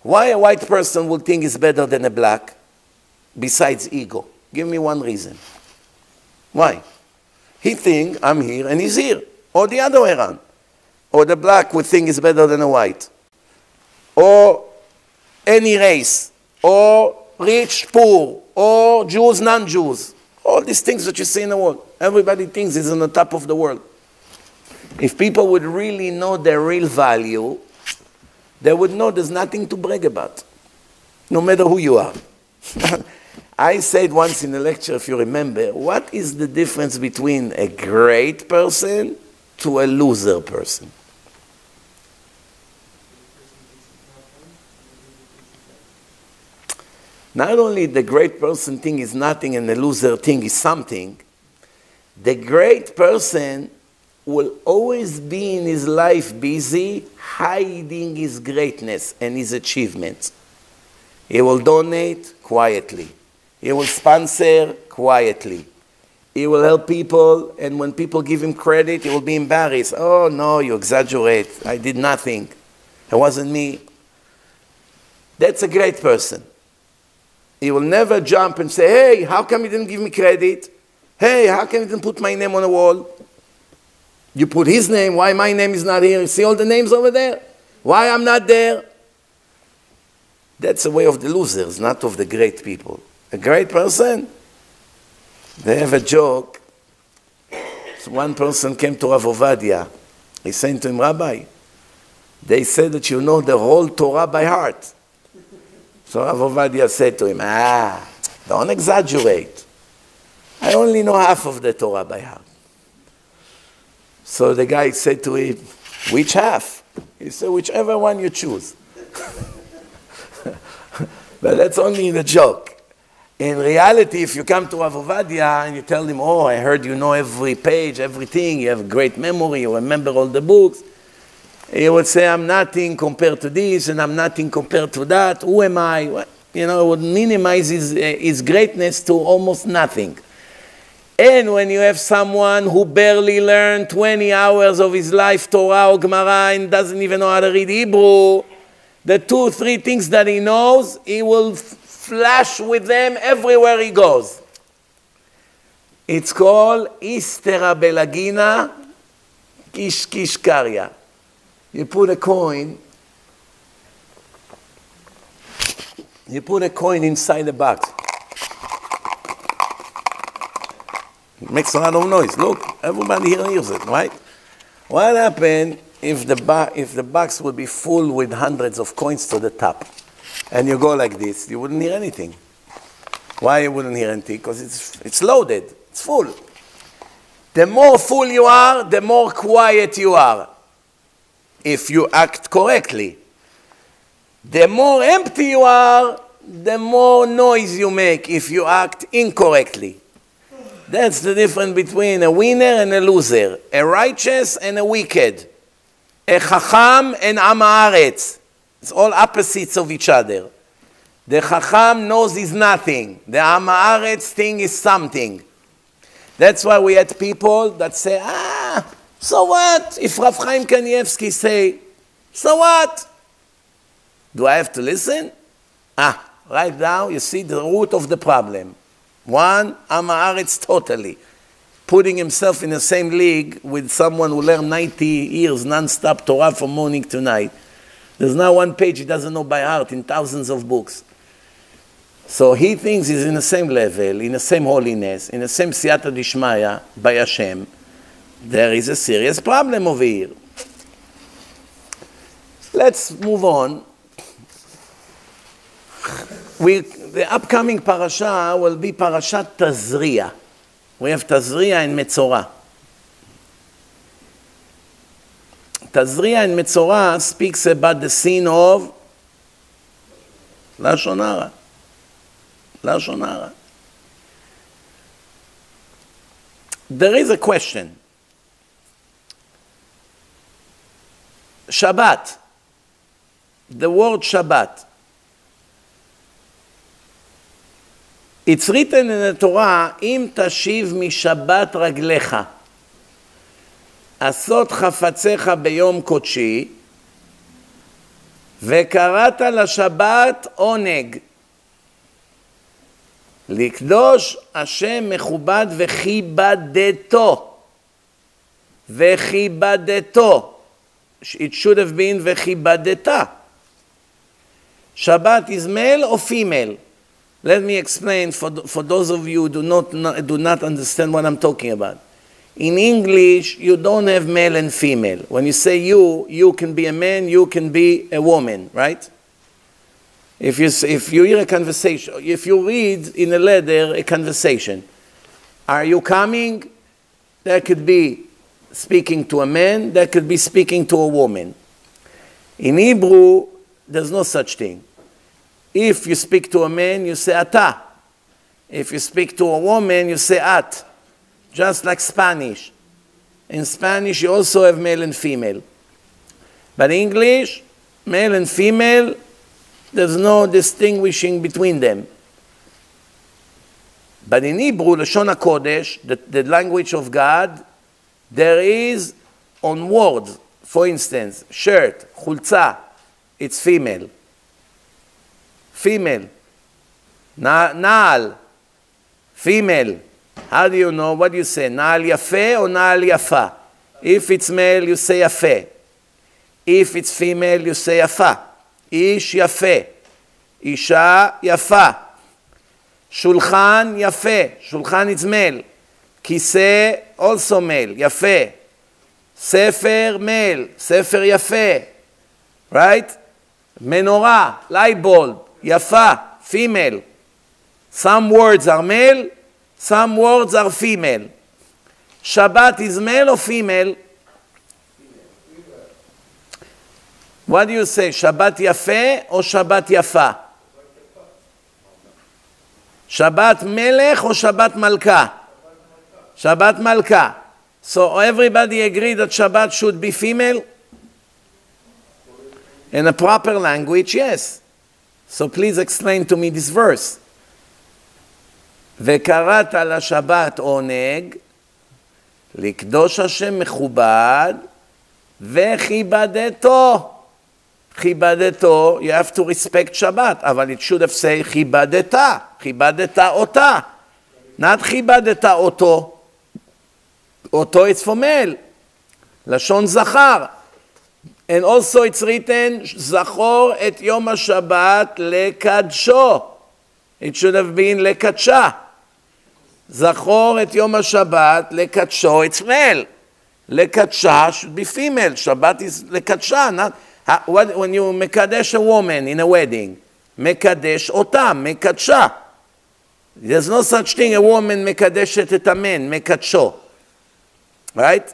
Why a white person will think is better than a black besides ego? Give me one reason. Why? He think I'm here and he's here. Or the other way around. Or the black would think is better than a white. Or any race. Or rich, poor. Or Jews, non-Jews. All these things that you see in the world. Everybody thinks is on the top of the world. If people would really know their real value, they would know there's nothing to brag about, no matter who you are. I said once in a lecture, if you remember, what is the difference between a great person to a loser person? Not only the great person thing is nothing and the loser thing is something, the great person will always be in his life busy hiding his greatness and his achievements. He will donate quietly. He will sponsor quietly. He will help people, and when people give him credit, he will be embarrassed. Oh, no, you exaggerate. I did nothing. It wasn't me. That's a great person. He will never jump and say, hey, how come you didn't give me credit? Hey, how come you didn't put my name on the wall? You put his name, why my name is not here? You see all the names over there? Why I'm not there? That's the way of the losers, not of the great people a great person. They have a joke. So one person came to Rav Ovadia. He said to him, Rabbi, they said that you know the whole Torah by heart. So Rav Ovadia said to him, ah, don't exaggerate. I only know half of the Torah by heart. So the guy said to him, which half? He said, whichever one you choose. but that's only the joke. In reality, if you come to Rav Ovadia and you tell him, oh, I heard you know every page, everything, you have great memory, you remember all the books, he would say, I'm nothing compared to this and I'm nothing compared to that. Who am I? You know, it would minimize his, uh, his greatness to almost nothing. And when you have someone who barely learned 20 hours of his life Torah or Gemara and doesn't even know how to read Hebrew, the two, three things that he knows, he will flash with them everywhere he goes. It's called Istera Belagina Kishkishkaria you put a coin, you put a coin inside the box. It makes a lot of noise. Look, everybody here hears it, right? What happened if the, if the box would be full with hundreds of coins to the top? And you go like this, you wouldn't hear anything. Why you wouldn't hear anything? Because it's, it's loaded, it's full. The more full you are, the more quiet you are if you act correctly. The more empty you are, the more noise you make if you act incorrectly. That's the difference between a winner and a loser, a righteous and a wicked, a chacham and amaretz. It's all opposites of each other. The chacham knows is nothing. The amaretz thing is something. That's why we had people that say, ah, so what if Rav Chaim Kanievsky say, so what? Do I have to listen? Ah, right now you see the root of the problem. One, Amaretz totally. Putting himself in the same league with someone who learned 90 years non-stop Torah from morning to night. There's not one page he doesn't know by heart in thousands of books. So he thinks he's in the same level, in the same holiness, in the same siyata dishmaya by Hashem there is a serious problem over here. Let's move on. We, the upcoming parasha will be Parashat Tazria. We have Tazria and Metzora. Tazria and Metzora speaks about the sin of. Lashon Hara. There is a question. Shabbat, the word Shabbat. In the Torah, אם תשיב משבת רגליך, עשות חפציך ביום קודשי, וקראת לשבת עונג. לקדוש השם מכובד וכיבדתו. וכיבדתו. it should have been vechibadeta. Shabbat is male or female? Let me explain for, for those of you who do not, do not understand what I'm talking about. In English, you don't have male and female. When you say you, you can be a man, you can be a woman, right? If you, if you hear a conversation, if you read in a letter a conversation, are you coming? That could be speaking to a man, that could be speaking to a woman. In Hebrew, there's no such thing. If you speak to a man, you say ata. If you speak to a woman, you say at. Just like Spanish. In Spanish, you also have male and female. But English, male and female, there's no distinguishing between them. But in Hebrew, Lashon HaKodesh, the, the language of God, there is on words, for instance, shirt, chulza, it's female Female. Na, naal, female. How do you know? What do you say? Naal yafe or naal yafa? If it's male, you say yafe. If it's female, you say yafa. Ish yafe. Isha yafa. Shulchan yafe. Shulchan is male. כיסא also male, יפה. ספר מייל, ספר יפה, right? מנורה, light bulb, Yafa, female. Some words are male, some words are female. Shabbat is male or female? What do you say, Shabbat Yafe or Shabbat Yafa? Shabbat Melech or Shabbat Malka? Shabbat Malka. So everybody agree that Shabbat should be female? In a proper language, yes. So please explain to me this verse. וקראת לשבת עונג, לקדוש השם מכובד, וכיבדתו. כיבדתו, you have to respect שבת, אבל it should have said כיבדת, כיבדת אותה. נת כיבדת אותו. אותו it's for male. לשון זכר, And also it's written, זכור את יום השבת לקדשו. It should have been לקדשה. זכור את יום השבת לקדשו, it's male. לקדשה should be female. Shabbat is לקדשה, not... What, when you מקדש a woman in a wedding, מקדש אותה, מקדשה. There's no such thing, a woman מקדשת את המן, מקדשו. Right?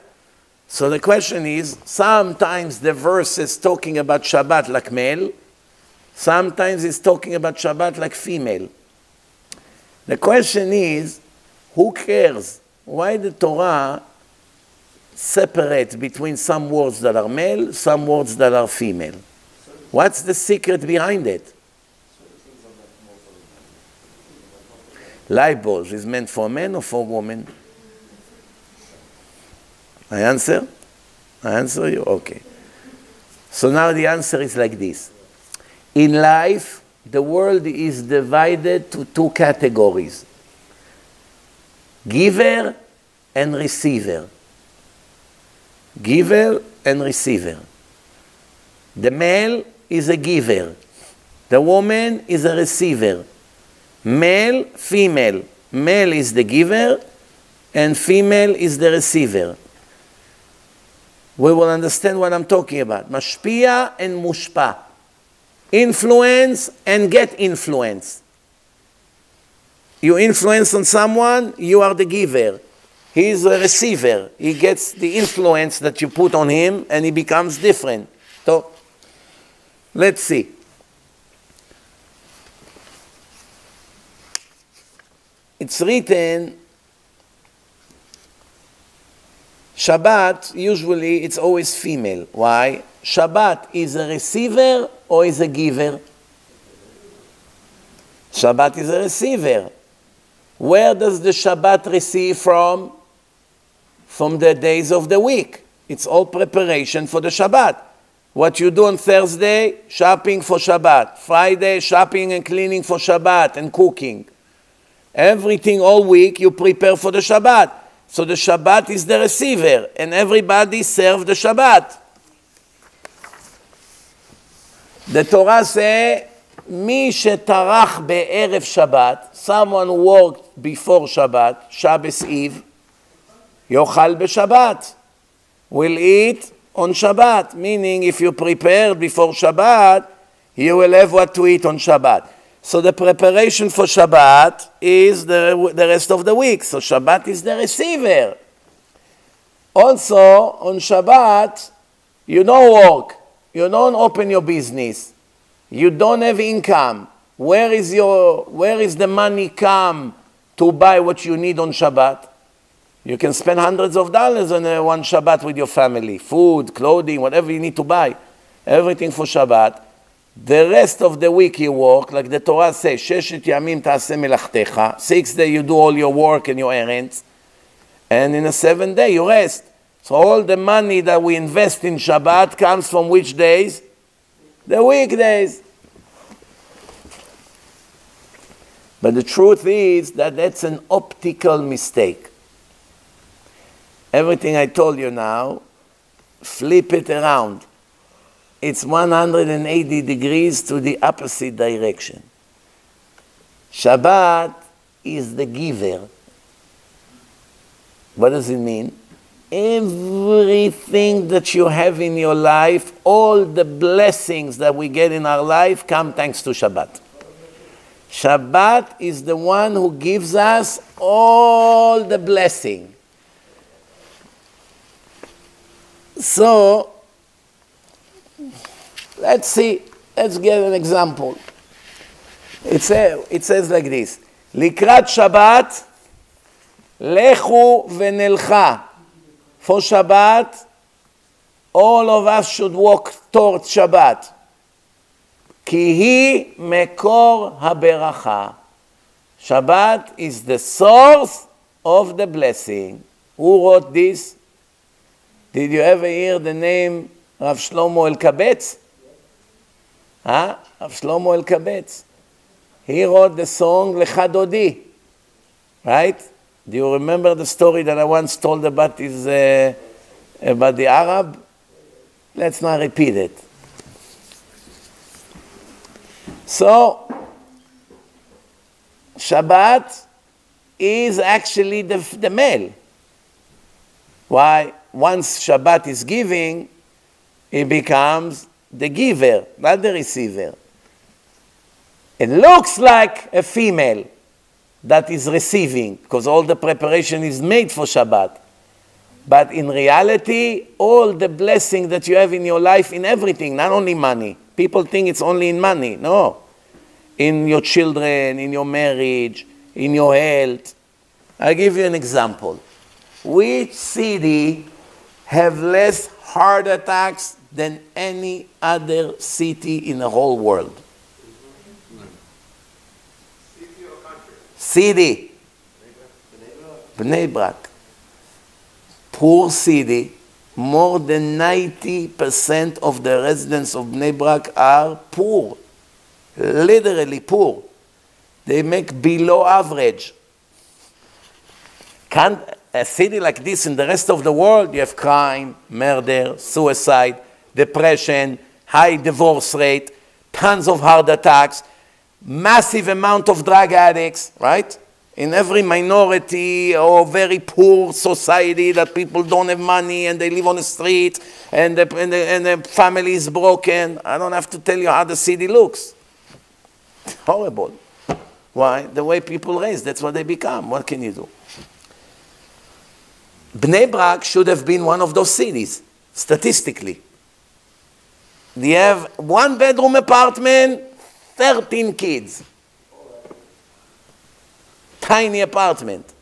So the question is, sometimes the verse is talking about Shabbat like male, sometimes it's talking about Shabbat like female. The question is, who cares? Why the Torah separates between some words that are male, some words that are female? What's the secret behind it? Light bulbs is meant for men or for women? I answer? I answer you? Okay. So now the answer is like this. In life, the world is divided to two categories giver and receiver. Giver and receiver. The male is a giver, the woman is a receiver. Male, female. Male is the giver, and female is the receiver we will understand what I'm talking about. Mashpia and mushpa. Influence and get influence. You influence on someone, you are the giver. He is a receiver. He gets the influence that you put on him and he becomes different. So, let's see. It's written Shabbat, usually it's always female. Why? Shabbat is a receiver or is a giver? Shabbat is a receiver. Where does the Shabbat receive from? From the days of the week. It's all preparation for the Shabbat. What you do on Thursday, shopping for Shabbat. Friday, shopping and cleaning for Shabbat and cooking. Everything all week you prepare for the Shabbat. So the Shabbat is the receiver, and everybody serve the Shabbat. The Torah say, מי שטרח בערב שבת, someone worked before Shabbat, Shabbos Eve, יאכל בשבת, will eat on Shabbat, meaning if you prepare before Shabbat, you will have what to eat on Shabbat. So the preparation for Shabbat is the, the rest of the week. So Shabbat is the receiver. Also, on Shabbat, you don't work. You don't open your business. You don't have income. Where is, your, where is the money come to buy what you need on Shabbat? You can spend hundreds of dollars on uh, one Shabbat with your family. Food, clothing, whatever you need to buy. Everything for Shabbat. The rest of the week you work, like the Torah says, Sheshet yamim melachtecha. Six days you do all your work and your errands. And in the seventh day you rest. So all the money that we invest in Shabbat comes from which days? The weekdays. But the truth is that that's an optical mistake. Everything I told you now, flip it around it's 180 degrees to the opposite direction. Shabbat is the giver. What does it mean? Everything that you have in your life, all the blessings that we get in our life come thanks to Shabbat. Shabbat is the one who gives us all the blessing. So, let's see, let's get an example. It, say, it says like this, לקראת שבת, לכו ונלכה. For Shabbat, all of us should walk towards Shabbat. כי היא מקור הברכה. Shabbat is the source of the blessing. Who wrote this? Did you ever hear the name Rav Shlomo Elkabetz? Huh? Rav Shlomo Elkabetz. He wrote the song Lechadodi. Right? Do you remember the story that I once told about, his, uh, about the Arab? Let's not repeat it. So, Shabbat is actually the, the male. Why? Once Shabbat is giving, it becomes the giver, not the receiver. It looks like a female that is receiving because all the preparation is made for Shabbat. But in reality, all the blessing that you have in your life, in everything, not only money. People think it's only in money. No. In your children, in your marriage, in your health. I'll give you an example. Which city have less heart attacks than any other city in the whole world? City. Bnei Brak. Poor city. More than 90% of the residents of Bnei Brak are poor. Literally poor. They make below average. Can't, a city like this in the rest of the world, you have crime, murder, suicide, depression, high divorce rate, tons of heart attacks, massive amount of drug addicts, right? In every minority or very poor society that people don't have money and they live on the street and the, and, the, and the family is broken. I don't have to tell you how the city looks. Horrible. Why? The way people raise, that's what they become. What can you do? Bnei Brak should have been one of those cities, statistically. They have one bedroom apartment, 13 kids. Tiny apartment.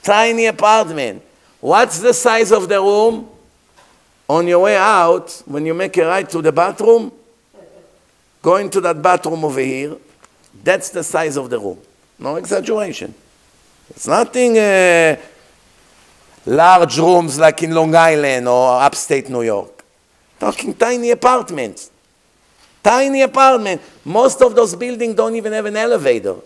Tiny apartment. What's the size of the room? On your way out, when you make a right to the bathroom, go into that bathroom over here. That's the size of the room. No exaggeration. It's nothing uh, large rooms like in Long Island or upstate New York. Talking tiny apartments. Tiny apartment. Most of those buildings don't even have an elevator.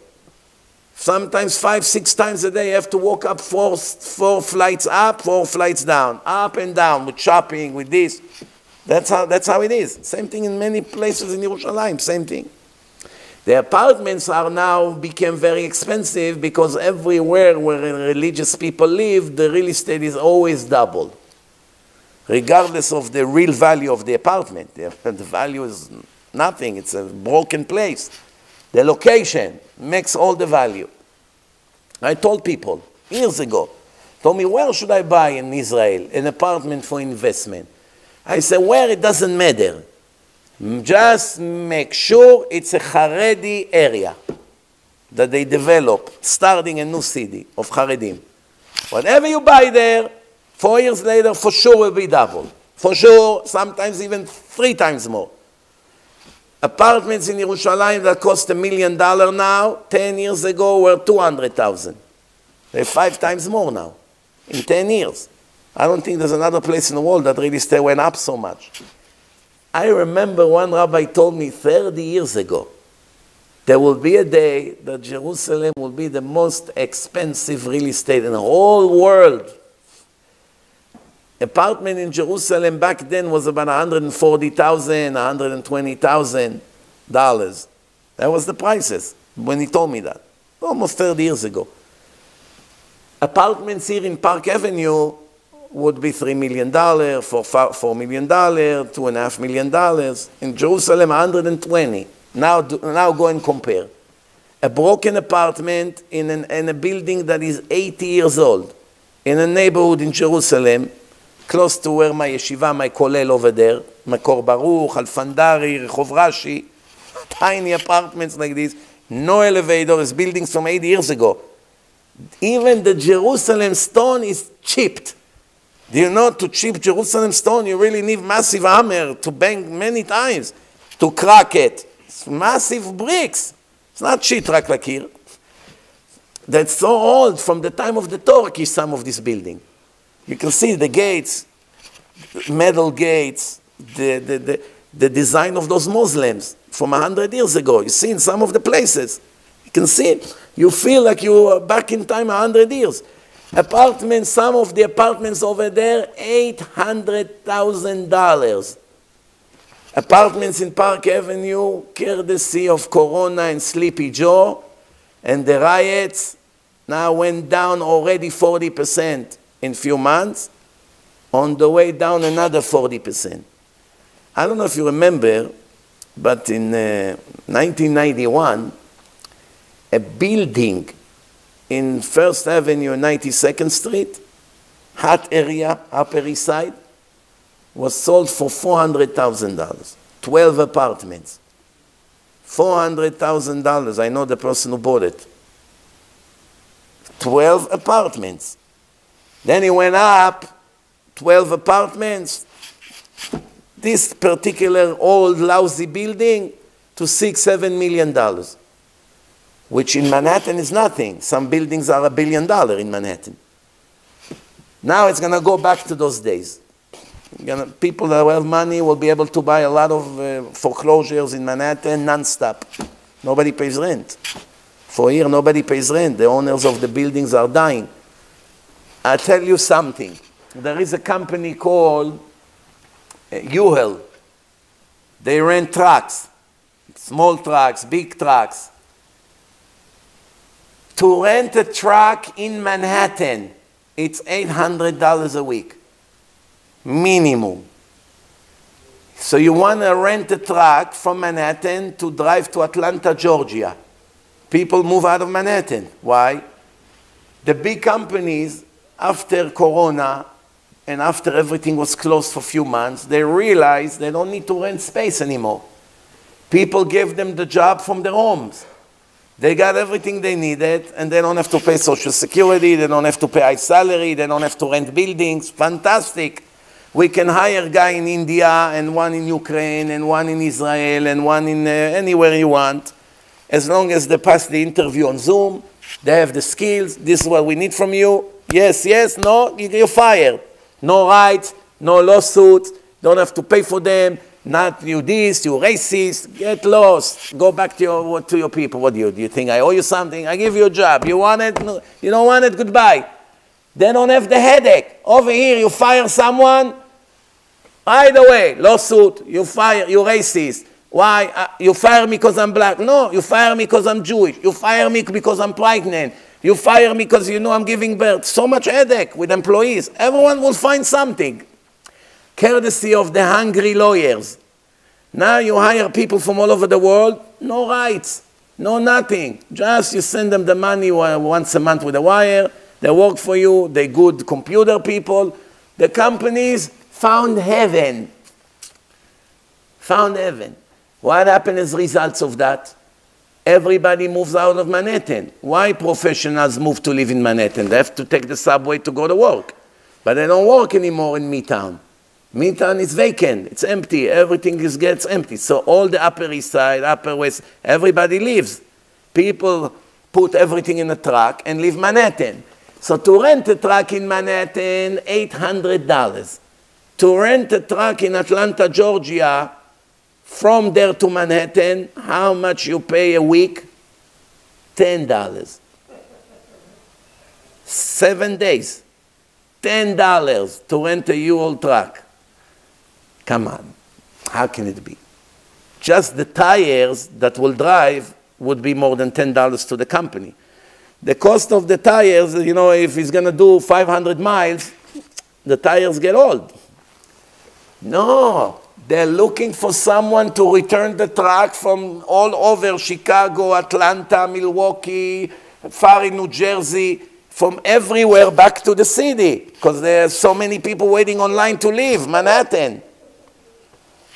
Sometimes five, six times a day, you have to walk up four, four flights up, four flights down, up and down with shopping, with this. That's how, that's how it is. Same thing in many places in Jerusalem, same thing. The apartments are now became very expensive because everywhere where religious people live, the real estate is always double, regardless of the real value of the apartment. The, value is nothing, it's a broken place. The location makes all the value. I told people years ago, told me, where should I buy in Israel an apartment for investment? I said, where it doesn't matter. Just make sure it's a Haredi area that they develop, starting a new city of Haredim. Whatever you buy there, four years later, for sure will be double. For sure, sometimes even three times more. Apartments in Yerushalayim that cost a million dollar now, 10 years ago were 200,000. They're five times more now, in 10 years. I don't think there's another place in the world that really estate went up so much. I remember one rabbi told me 30 years ago, there will be a day that Jerusalem will be the most expensive real estate in the whole world. Apartment in Jerusalem back then was about 140,000, 120,000 dollars. That was the prices when he told me that, almost 30 years ago. Apartments here in Park Avenue would be $3 million, $4, $4 million, $2.5 million. In Jerusalem, 120. Now, now go and compare. A broken apartment in, an, in a building that is 80 years old, in a neighborhood in Jerusalem, close to where my yeshiva, my kollel over there, Makor Baruch, Alfandari, Rehov Rashi, tiny apartments like this, no elevators, buildings from 80 years ago. Even the Jerusalem stone is chipped. Do you know to chip Jerusalem stone, you really need massive hammer to bang many times to crack it. It's massive bricks. It's not here. That's so old from the time of the Turkish, some of this building. You can see the gates, metal gates, the, the, the, the design of those Muslims from 100 years ago. You see in some of the places. You can see. You feel like you are back in time 100 years. Apartments, some of the apartments over there, $800,000. Apartments in Park Avenue, courtesy of Corona and Sleepy Joe, and the riots now went down already 40% in few months, on the way down another 40%. I don't know if you remember, but in uh, 1991, a building in First Avenue, 92nd Street, hot area, Upper East Side, was sold for $400,000, 12 apartments. $400,000, I know the person who bought it. 12 apartments. Then he went up, 12 apartments, this particular old lousy building to six, seven million dollars which in Manhattan is nothing. Some buildings are a billion dollar in Manhattan. Now it's going to go back to those days. Gonna, people that have money will be able to buy a lot of uh, foreclosures in Manhattan non-stop. Nobody pays rent. For here, nobody pays rent. The owners of the buildings are dying. I'll tell you something. There is a company called uh, U-Haul. They rent trucks, small trucks, big trucks to rent a truck in Manhattan, it's $800 a week, minimum. So you want to rent a truck from Manhattan to drive to Atlanta, Georgia. People move out of Manhattan. Why? The big companies, after Corona and after everything was closed for a few months, they realized they don't need to rent space anymore. People gave them the job from their homes. They got everything they needed, and they don't have to pay social security, they don't have to pay high salary, they don't have to rent buildings. Fantastic. We can hire a guy in India, and one in Ukraine, and one in Israel, and one in uh, anywhere you want. As long as they pass the interview on Zoom, they have the skills, this is what we need from you. Yes, yes, no, you're fired. No rights, no lawsuits, don't have to pay for them, not you this, you racist, get lost, go back to your, to your people. What do you, do you think I owe you something? I give you a job. You want it? No, you don't want it? Goodbye. They don't have the headache. Over here, you fire someone, right way, lawsuit, you fire, you racist. Why? Uh, you fire me because I'm black. No, you fire me because I'm Jewish. You fire me because I'm pregnant. You fire me because you know I'm giving birth. So much headache with employees. Everyone will find something courtesy of the hungry lawyers. Now you hire people from all over the world, no rights, no nothing. Just you send them the money once a month with a wire, they work for you, they good computer people. The companies found heaven. Found heaven. What happened as results of that? Everybody moves out of Manhattan. Why professionals move to live in Manhattan? They have to take the subway to go to work. But they don't work anymore in Midtown. Midtown is vacant. It's empty. Everything is, gets empty. So all the Upper East Side, Upper West, everybody leaves. People put everything in a truck and leave Manhattan. So to rent a truck in Manhattan, $800. To rent a truck in Atlanta, Georgia, from there to Manhattan, how much you pay a week? $10. Seven days. $10 to rent a U-Haul truck. Come on, how can it be? Just the tires that will drive would be more than $10 to the company. The cost of the tires, you know, if he's going to do 500 miles, the tires get old. No, They're looking for someone to return the truck from all over Chicago, Atlanta, Milwaukee, far in New Jersey, from everywhere back to the city because there are so many people waiting online to leave Manhattan.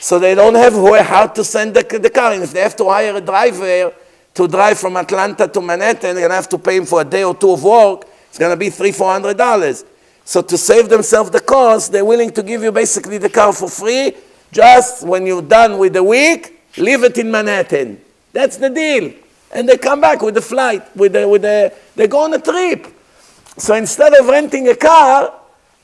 So they don't have how to send the, the car. And if they have to hire a driver to drive from Atlanta to Manhattan, they're going to have to pay him for a day or two of work. It's going to be three, four hundred dollars. So to save themselves the cost, they're willing to give you basically the car for free. Just when you're done with the week, leave it in Manhattan. That's the deal. And they come back with the flight, with the, with the, they go on a trip. So instead of renting a car,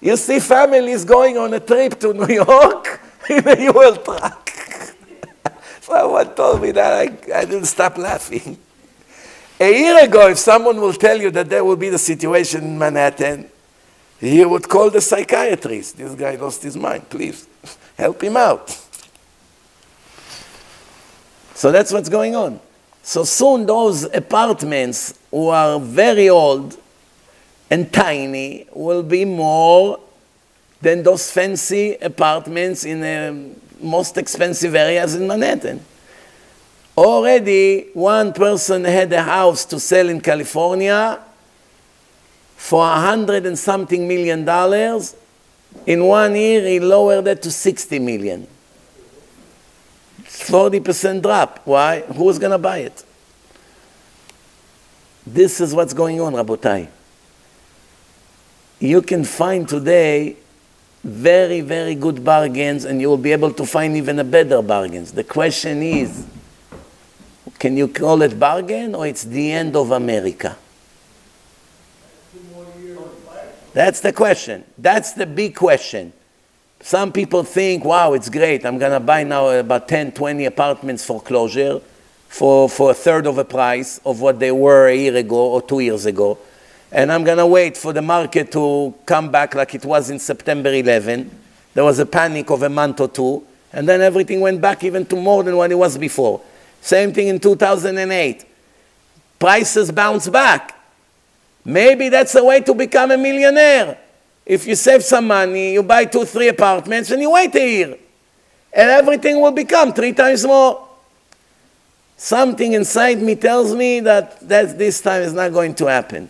you see families going on a trip to New York in a U-Haul truck. Someone told me that, I, I didn't stop laughing. A year ago, if someone will tell you that there will be the situation in Manhattan, he would call the psychiatrist. This guy lost his mind. Please, help him out. So that's what's going on. So soon those apartments who are very old and tiny will be more than those fancy apartments in the most expensive areas in Manhattan. Already one person had a house to sell in California for a hundred and something million dollars. In one year, he lowered it to 60 million. 40% drop. Why? Who's going to buy it? This is what's going on, Rabotai. You can find today very, very good bargains, and you will be able to find even a better bargains. The question is, can you call it bargain or it's the end of America? That's the question. That's the big question. Some people think, wow, it's great. I'm going to buy now about 10, 20 apartments foreclosure for, for a third of the price of what they were a year ago or two years ago. And I'm going to wait for the market to come back like it was in September 11. There was a panic of a month or two. And then everything went back even to more than what it was before. Same thing in 2008. Prices bounced back. Maybe that's the way to become a millionaire. If you save some money, you buy two, three apartments, and you wait a year. And everything will become three times more. Something inside me tells me that, that this time is not going to happen.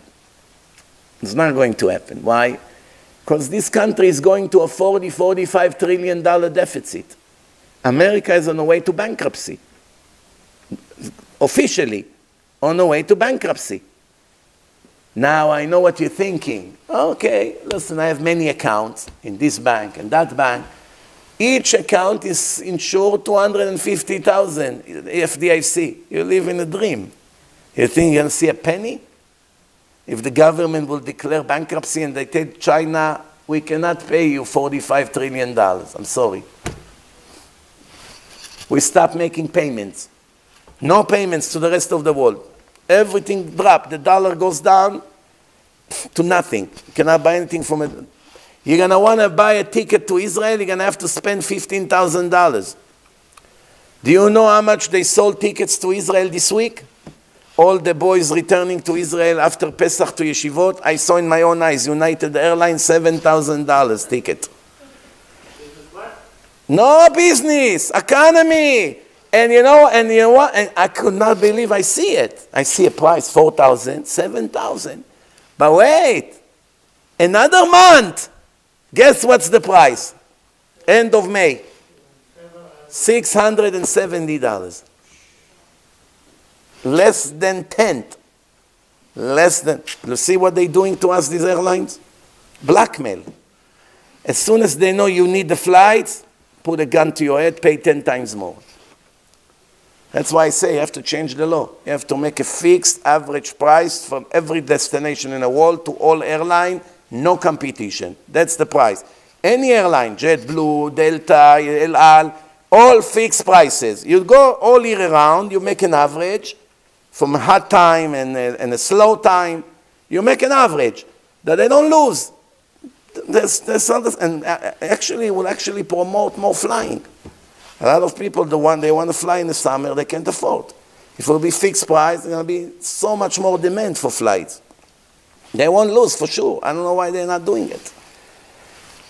It's not going to happen. Why? Because this country is going to a 40, 45 trillion dollar deficit. America is on the way to bankruptcy. Officially, on the way to bankruptcy. Now I know what you're thinking. Okay, listen, I have many accounts in this bank and that bank. Each account is insured 250,000 FDIC. You live in a dream. You think you're going to see a penny? If the government will declare bankruptcy and they tell China, we cannot pay you $45 trillion. I'm sorry. We stop making payments. No payments to the rest of the world. Everything dropped. The dollar goes down to nothing. You cannot buy anything from it. You're going to want to buy a ticket to Israel, you're going to have to spend $15,000. Do you know how much they sold tickets to Israel this week? all the boys returning to Israel after Pesach to yeshivot, I saw in my own eyes, United Airlines, $7,000 ticket. No business, economy. And you know, and you know what? And I could not believe I see it. I see a price, 4,000, 7,000. But wait, another month. Guess what's the price? End of May. $670 less than tenth, less than, you see what they're doing to us, these airlines? Blackmail. As soon as they know you need the flights, put a gun to your head, pay 10 times more. That's why I say you have to change the law. You have to make a fixed average price from every destination in the world to all airline, no competition. That's the price. Any airline, JetBlue, Delta, El Al, all fixed prices. You go all year around, you make an average, from a hot time and a, and a slow time, you make an average that they don't lose. There's, there's and uh, actually will actually promote more flying. A lot of people, the one they want to fly in the summer, they can't afford. If it will be fixed price, going to be so much more demand for flights. They won't lose for sure. I don't know why they're not doing it.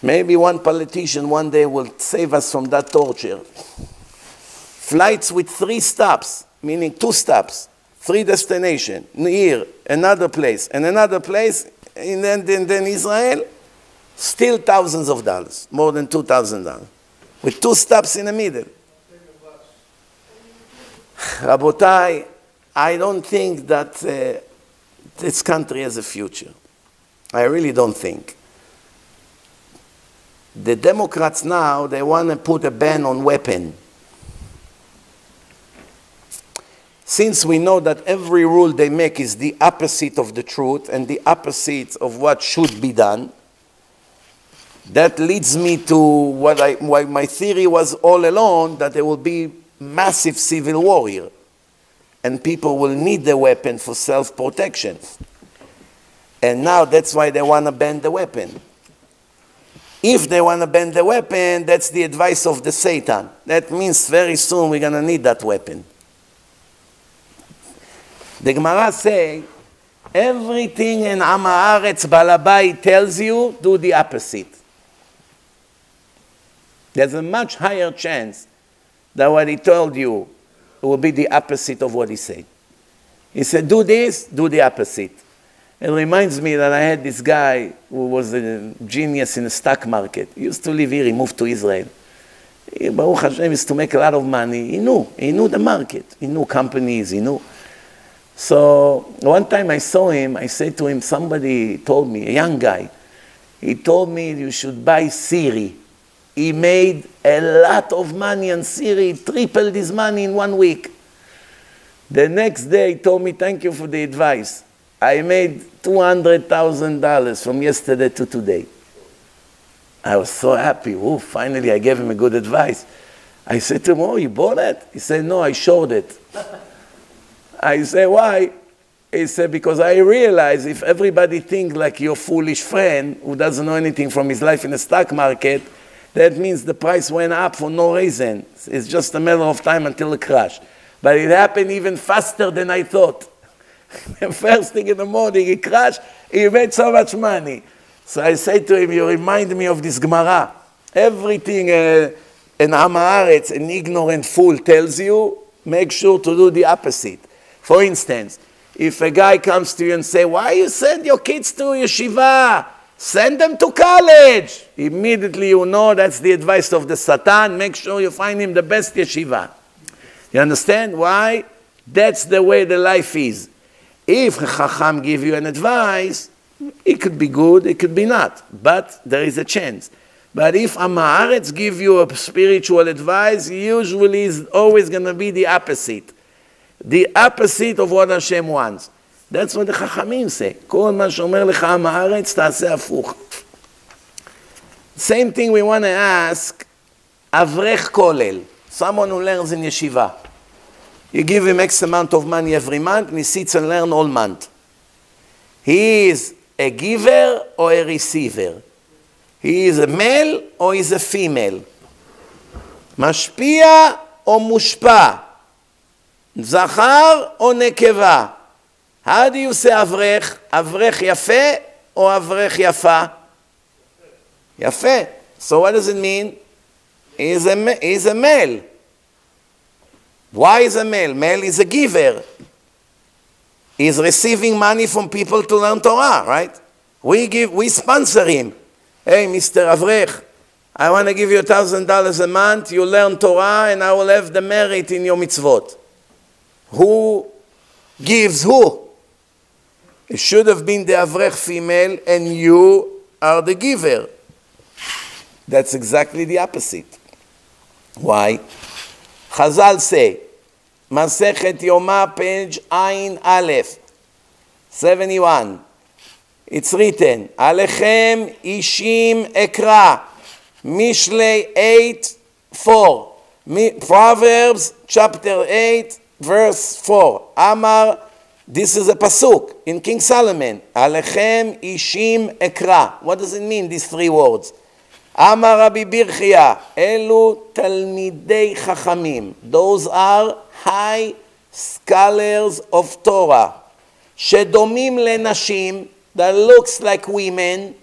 Maybe one politician one day will save us from that torture. Flights with three stops, meaning two stops, three destination, here, another place, and another place, and then, then, then Israel, still thousands of dollars, more than $2,000, with two stops in the middle. Rabotai, I don't think that uh, this country has a future. I really don't think. The Democrats now, they want to put a ban on weapon. Since we know that every rule they make is the opposite of the truth and the opposite of what should be done, that leads me to what I, why my theory was all along that there will be massive civil war here. And people will need the weapon for self-protection. And now that's why they want to ban the weapon. If they want to ban the weapon, that's the advice of the Satan. That means very soon we're going to need that weapon. The Gemara say, everything in Am Haaretz Balabai tells you, do the opposite. There's a much higher chance that what he told you will be the opposite of what he said. He said, do this, do the opposite. It reminds me that I had this guy who was a genius in the stock market. He used to live here, he moved to Israel. He, Baruch Hashem used to make a lot of money. He knew, he knew the market. He knew companies, he knew. So one time I saw him, I said to him, somebody told me, a young guy, he told me you should buy Siri. He made a lot of money on Siri, tripled his money in one week. The next day he told me, thank you for the advice. I made $200,000 from yesterday to today. I was so happy. Oh, finally I gave him a good advice. I said to him, oh, you bought it? He said, no, I showed it. I said, why? He said, because I realize if everybody thinks like your foolish friend who doesn't know anything from his life in the stock market, that means the price went up for no reason. It's just a matter of time until it crash. But it happened even faster than I thought. the First thing in the morning, he crashed, he made so much money. So I say to him, you remind me of this Gemara. Everything uh, an Am an ignorant fool, tells you, make sure to do the opposite. For instance, if a guy comes to you and say, why you send your kids to yeshiva? Send them to college. Immediately you know that's the advice of the Satan. Make sure you find him the best yeshiva. You understand why? That's the way the life is. If Chacham give you an advice, it could be good, it could be not, but there is a chance. But if Am Haaretz give you a spiritual advice, usually is always going to be the opposite. The opposite of what Hashem wants. That's what the Chachamim say. כל מה שאומר לך עם הארץ, תעשה הפוך. Same thing we want to ask, אברך כולל, someone who learns in yeshiva. You give him X amount of money every month, and he sits and learns all month. He is a giver or a receiver. He is a male or is a female. משפיע או מושפע. זכר או נקבה. How do you say אברך? אברך יפה או אברך יפה? יפה. So what does it mean? He is a, he is a male. Why is a male? Male is a giver. He's receiving money from people to learn Torah, right? We give, we sponsor him. Hey, Mr. Avrech, I want to give you a thousand dollars a month. You learn Torah, and I will have the merit in your mitzvot. Who gives who? It should have been the Avrech female, and you are the giver. That's exactly the opposite. Why? Chazal say, Masechet Yoma, page Ain Aleph, 71. It's written, Alechem Ishim Ekra, Mishlei 8, 4. Proverbs chapter 8, verse 4. Amar this is a pasuk in King Solomon. Alechem ishim ekra. What does it mean, these three words? Amar Rabbi Birchia, elu talmidei chachamim. Those are high scholars of Torah. shedomim lenashim, that looks like women.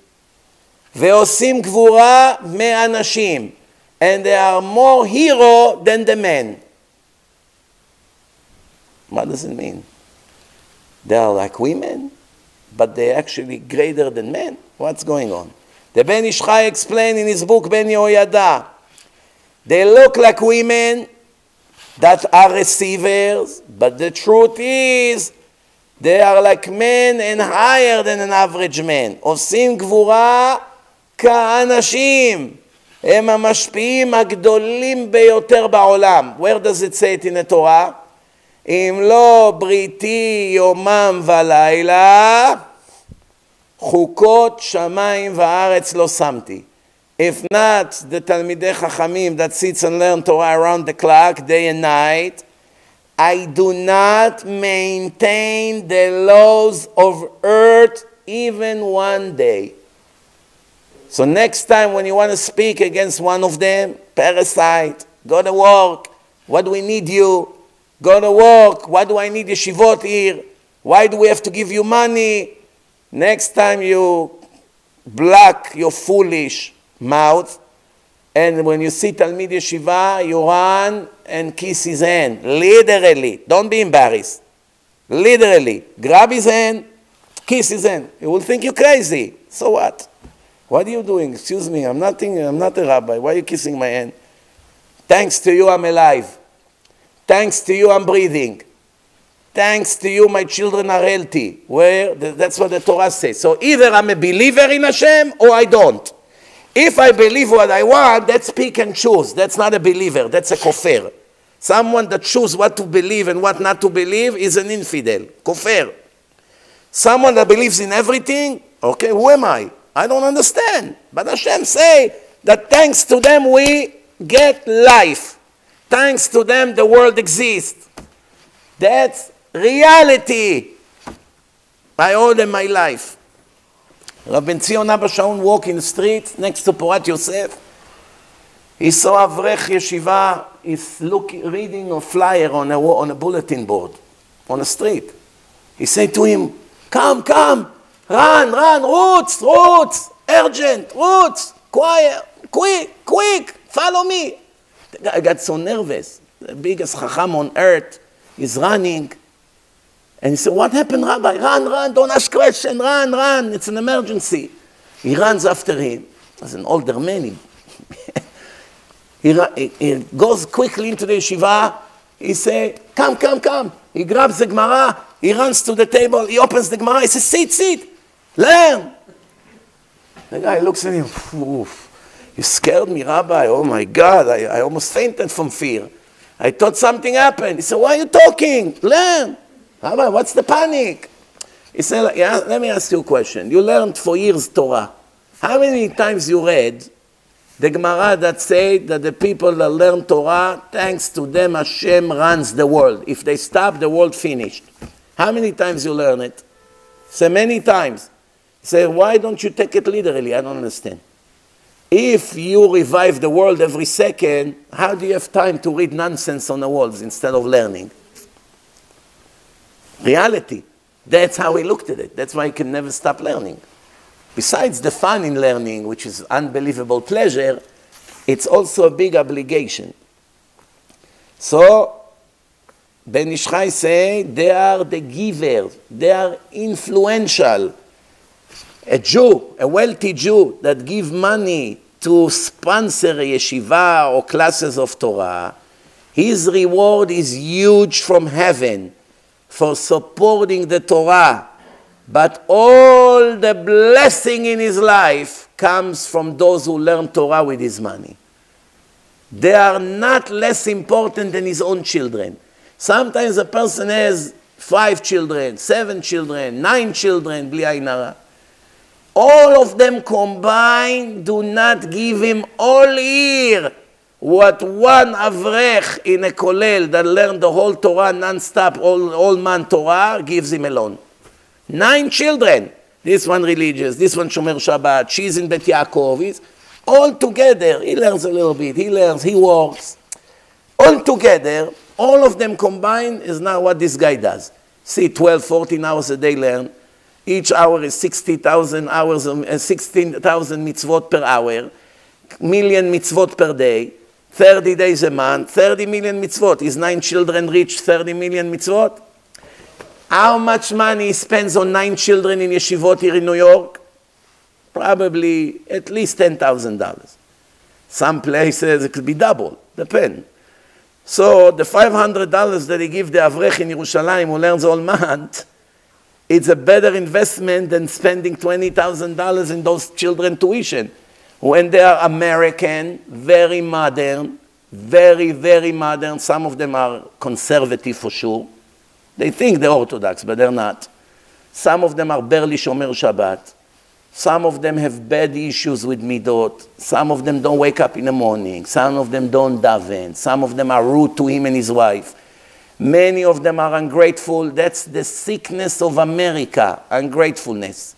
ועושים גבורה מאנשים. And they are more hero than the men. What does it mean? They are like women, but they're actually greater than men. What's going on? The Ben Ish Chai explained in his book, Ben Yoyada, they look like women that are receivers, but the truth is they are like men and higher than an average man. עושים גבורה kaanashim, הם המשפיעים הגדולים ביותר בעולם. Where does it say it in the Torah? אם לא בריתי יומם ולילה, חוקות שמיים וארץ לא שמתי. If not the תלמידי חכמים that sits and learn Torah around the clock, day and night, I do not maintain the laws of earth even one day. So next time when you want to speak against one of them, parasite, go to work, what do we need you? Go to work, why do I need yeshivot here? Why do we have to give you money? Next time you block your foolish mouth, and when you see Talmid Yeshiva, you run and kiss his hand. Literally. Don't be embarrassed. Literally. Grab his hand, kiss his hand. He will think you're crazy. So what? What are you doing? Excuse me, I'm nothing, I'm not a rabbi. Why are you kissing my hand? Thanks to you, I'm alive. Thanks to you, I'm breathing. Thanks to you, my children are healthy. Where? That's what the Torah says. So either I'm a believer in Hashem or I don't. If I believe what I want, that's pick and choose. That's not a believer, that's a kofir. Someone that chooses what to believe and what not to believe is an infidel, kofir. Someone that believes in everything, okay, who am I? I don't understand. But Hashem say that thanks to them we get life. Thanks to them the world exists. That's reality. I owe them my life. Rabbi Zion Abba Shaul walk in the street next to Porat Yosef. He saw Avrech Yeshiva is looking, reading a flyer on a, on a bulletin board on the street. He said to him, come, come, run, run, roots, roots, urgent, roots, quiet, quick, quick, follow me. The guy got so nervous. The biggest chacham on earth is running. And he said, What happened, Rabbi? Run, run, don't ask questions, run, run, it's an emergency. He runs after him. As an older man, he, he, he, goes quickly into the yeshiva. He says, Come, come, come. He grabs the Gemara, he runs to the table, he opens the Gemara, he says, Sit, sit, learn. The guy looks at him, Oof. You scared me, Rabbi. Oh my God, I, I almost fainted from fear. I thought something happened. He said, Why are you talking? Learn. Rabbi, what's the panic? He said, yeah, let me ask you a question. You learned for years Torah. How many times you read the Gemara that say that the people that learn Torah, thanks to them Hashem runs the world. If they stop, the world finished. How many times you learn it? So many times. Say, why don't you take it literally? I don't understand. If you revive the world every second, how do you have time to read nonsense on the walls instead of learning? reality. That's how he looked at it. That's why he can never stop learning. Besides the fun in learning, which is unbelievable pleasure, it's also a big obligation. So, Ben Ish Chai say they are the givers, they are influential. A Jew, a wealthy Jew that give money to sponsor a yeshiva or classes of Torah, his reward is huge from heaven for supporting the Torah. But all the blessing in his life comes from those who learn Torah with his money. They are not less important than his own children. Sometimes a person has five children, seven children, nine children, bli All of them combined do not give him all year what one Avrech in a Kolel that learned the whole Torah non-stop, all, all man Torah, gives him alone. Nine children. This one religious, this one Shomer Shabbat, she's in Bet Yaakov. He's all together. He learns a little bit, he learns, he works. All together, all of them combined is now what this guy does. See, 12, 14 hours a day learn. Each hour is 60,000 hours, uh, 16,000 mitzvot per hour, million mitzvot per day, 30 days a month, 30 million mitzvot. Is nine children reach 30 million mitzvot? How much money he spends on nine children in yeshivot here in New York? Probably at least $10,000. Some places it could be double, depend. So the $500 that he give the Avrech in Yerushalayim who learns all month, it's a better investment than spending $20,000 in those children tuition. When they are American, very modern, very, very modern, some of them are conservative for sure. They think they're Orthodox, but they're not. Some of them are barely Shomer Shabbat. Some of them have bad issues with midot. Some of them don't wake up in the morning. Some of them don't daven. Some of them are rude to him and his wife. Many of them are ungrateful. That's the sickness of America, ungratefulness.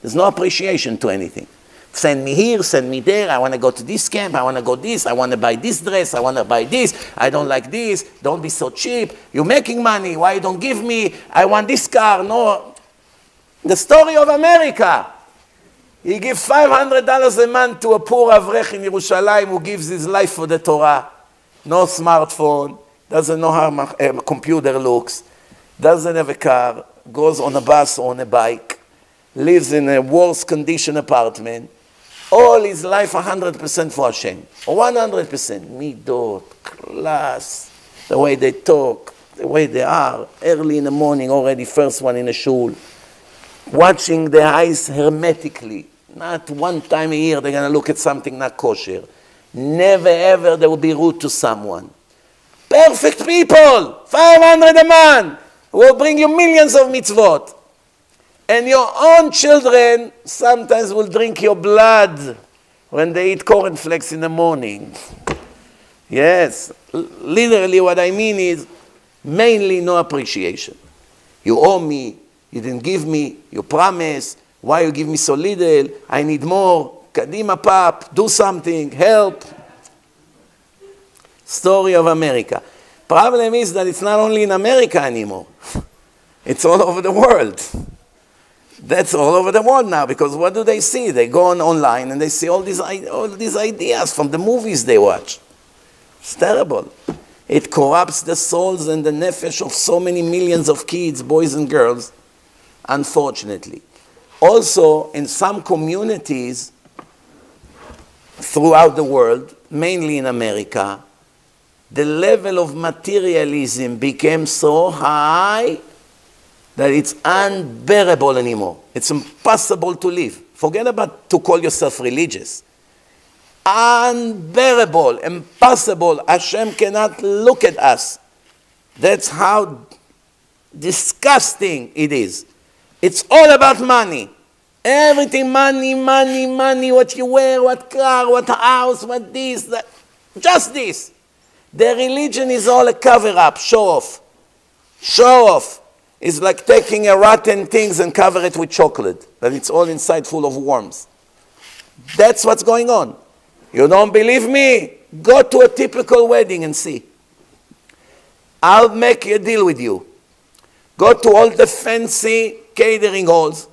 There's no appreciation to anything. Send me here, send me there. I want to go to this camp. I want to go this. I want to buy this dress. I want to buy this. I don't like this. Don't be so cheap. You're making money. Why you don't give me? I want this car. No. The story of America. He gives $500 a month to a poor Avrech in Yerushalayim who gives his life for the Torah. No smartphone, doesn't know how a eh, computer looks, doesn't have a car, goes on a bus or on a bike, lives in a worse condition apartment. All his life 100% for Hashem. 100%. Midot, class, the way they talk, the way they are. Early in the morning, already first one in the shul. Watching the eyes hermetically not one time a year they're going to look at something not kosher. Never ever they will be rude to someone. Perfect people, 500 a man, will bring you millions of mitzvot. And your own children sometimes will drink your blood when they eat cornflakes in the morning. Yes, literally what I mean is mainly no appreciation. You owe me, you didn't give me, you promised, why you give me so little? I need more. Kadima pap, do something, help. Story of America. Problem is that it's not only in America anymore. It's all over the world. That's all over the world now because what do they see? They go on online and they see all these, all these ideas from the movies they watch. It's terrible. It corrupts the souls and the nefesh of so many millions of kids, boys and girls, unfortunately. Also, in some communities throughout the world, mainly in America, the level of materialism became so high that it's unbearable anymore. It's impossible to live. Forget about to call yourself religious. Unbearable, impossible. Hashem cannot look at us. That's how disgusting it is. It's all about money. Everything money, money, money, what you wear, what car, what house, what this, that. Just this. The religion is all a cover up, show off. Show off. It's like taking a rotten things and cover it with chocolate, but it's all inside full of worms. That's what's going on. You don't believe me? Go to a typical wedding and see. I'll make a deal with you. Go to all the fancy catering halls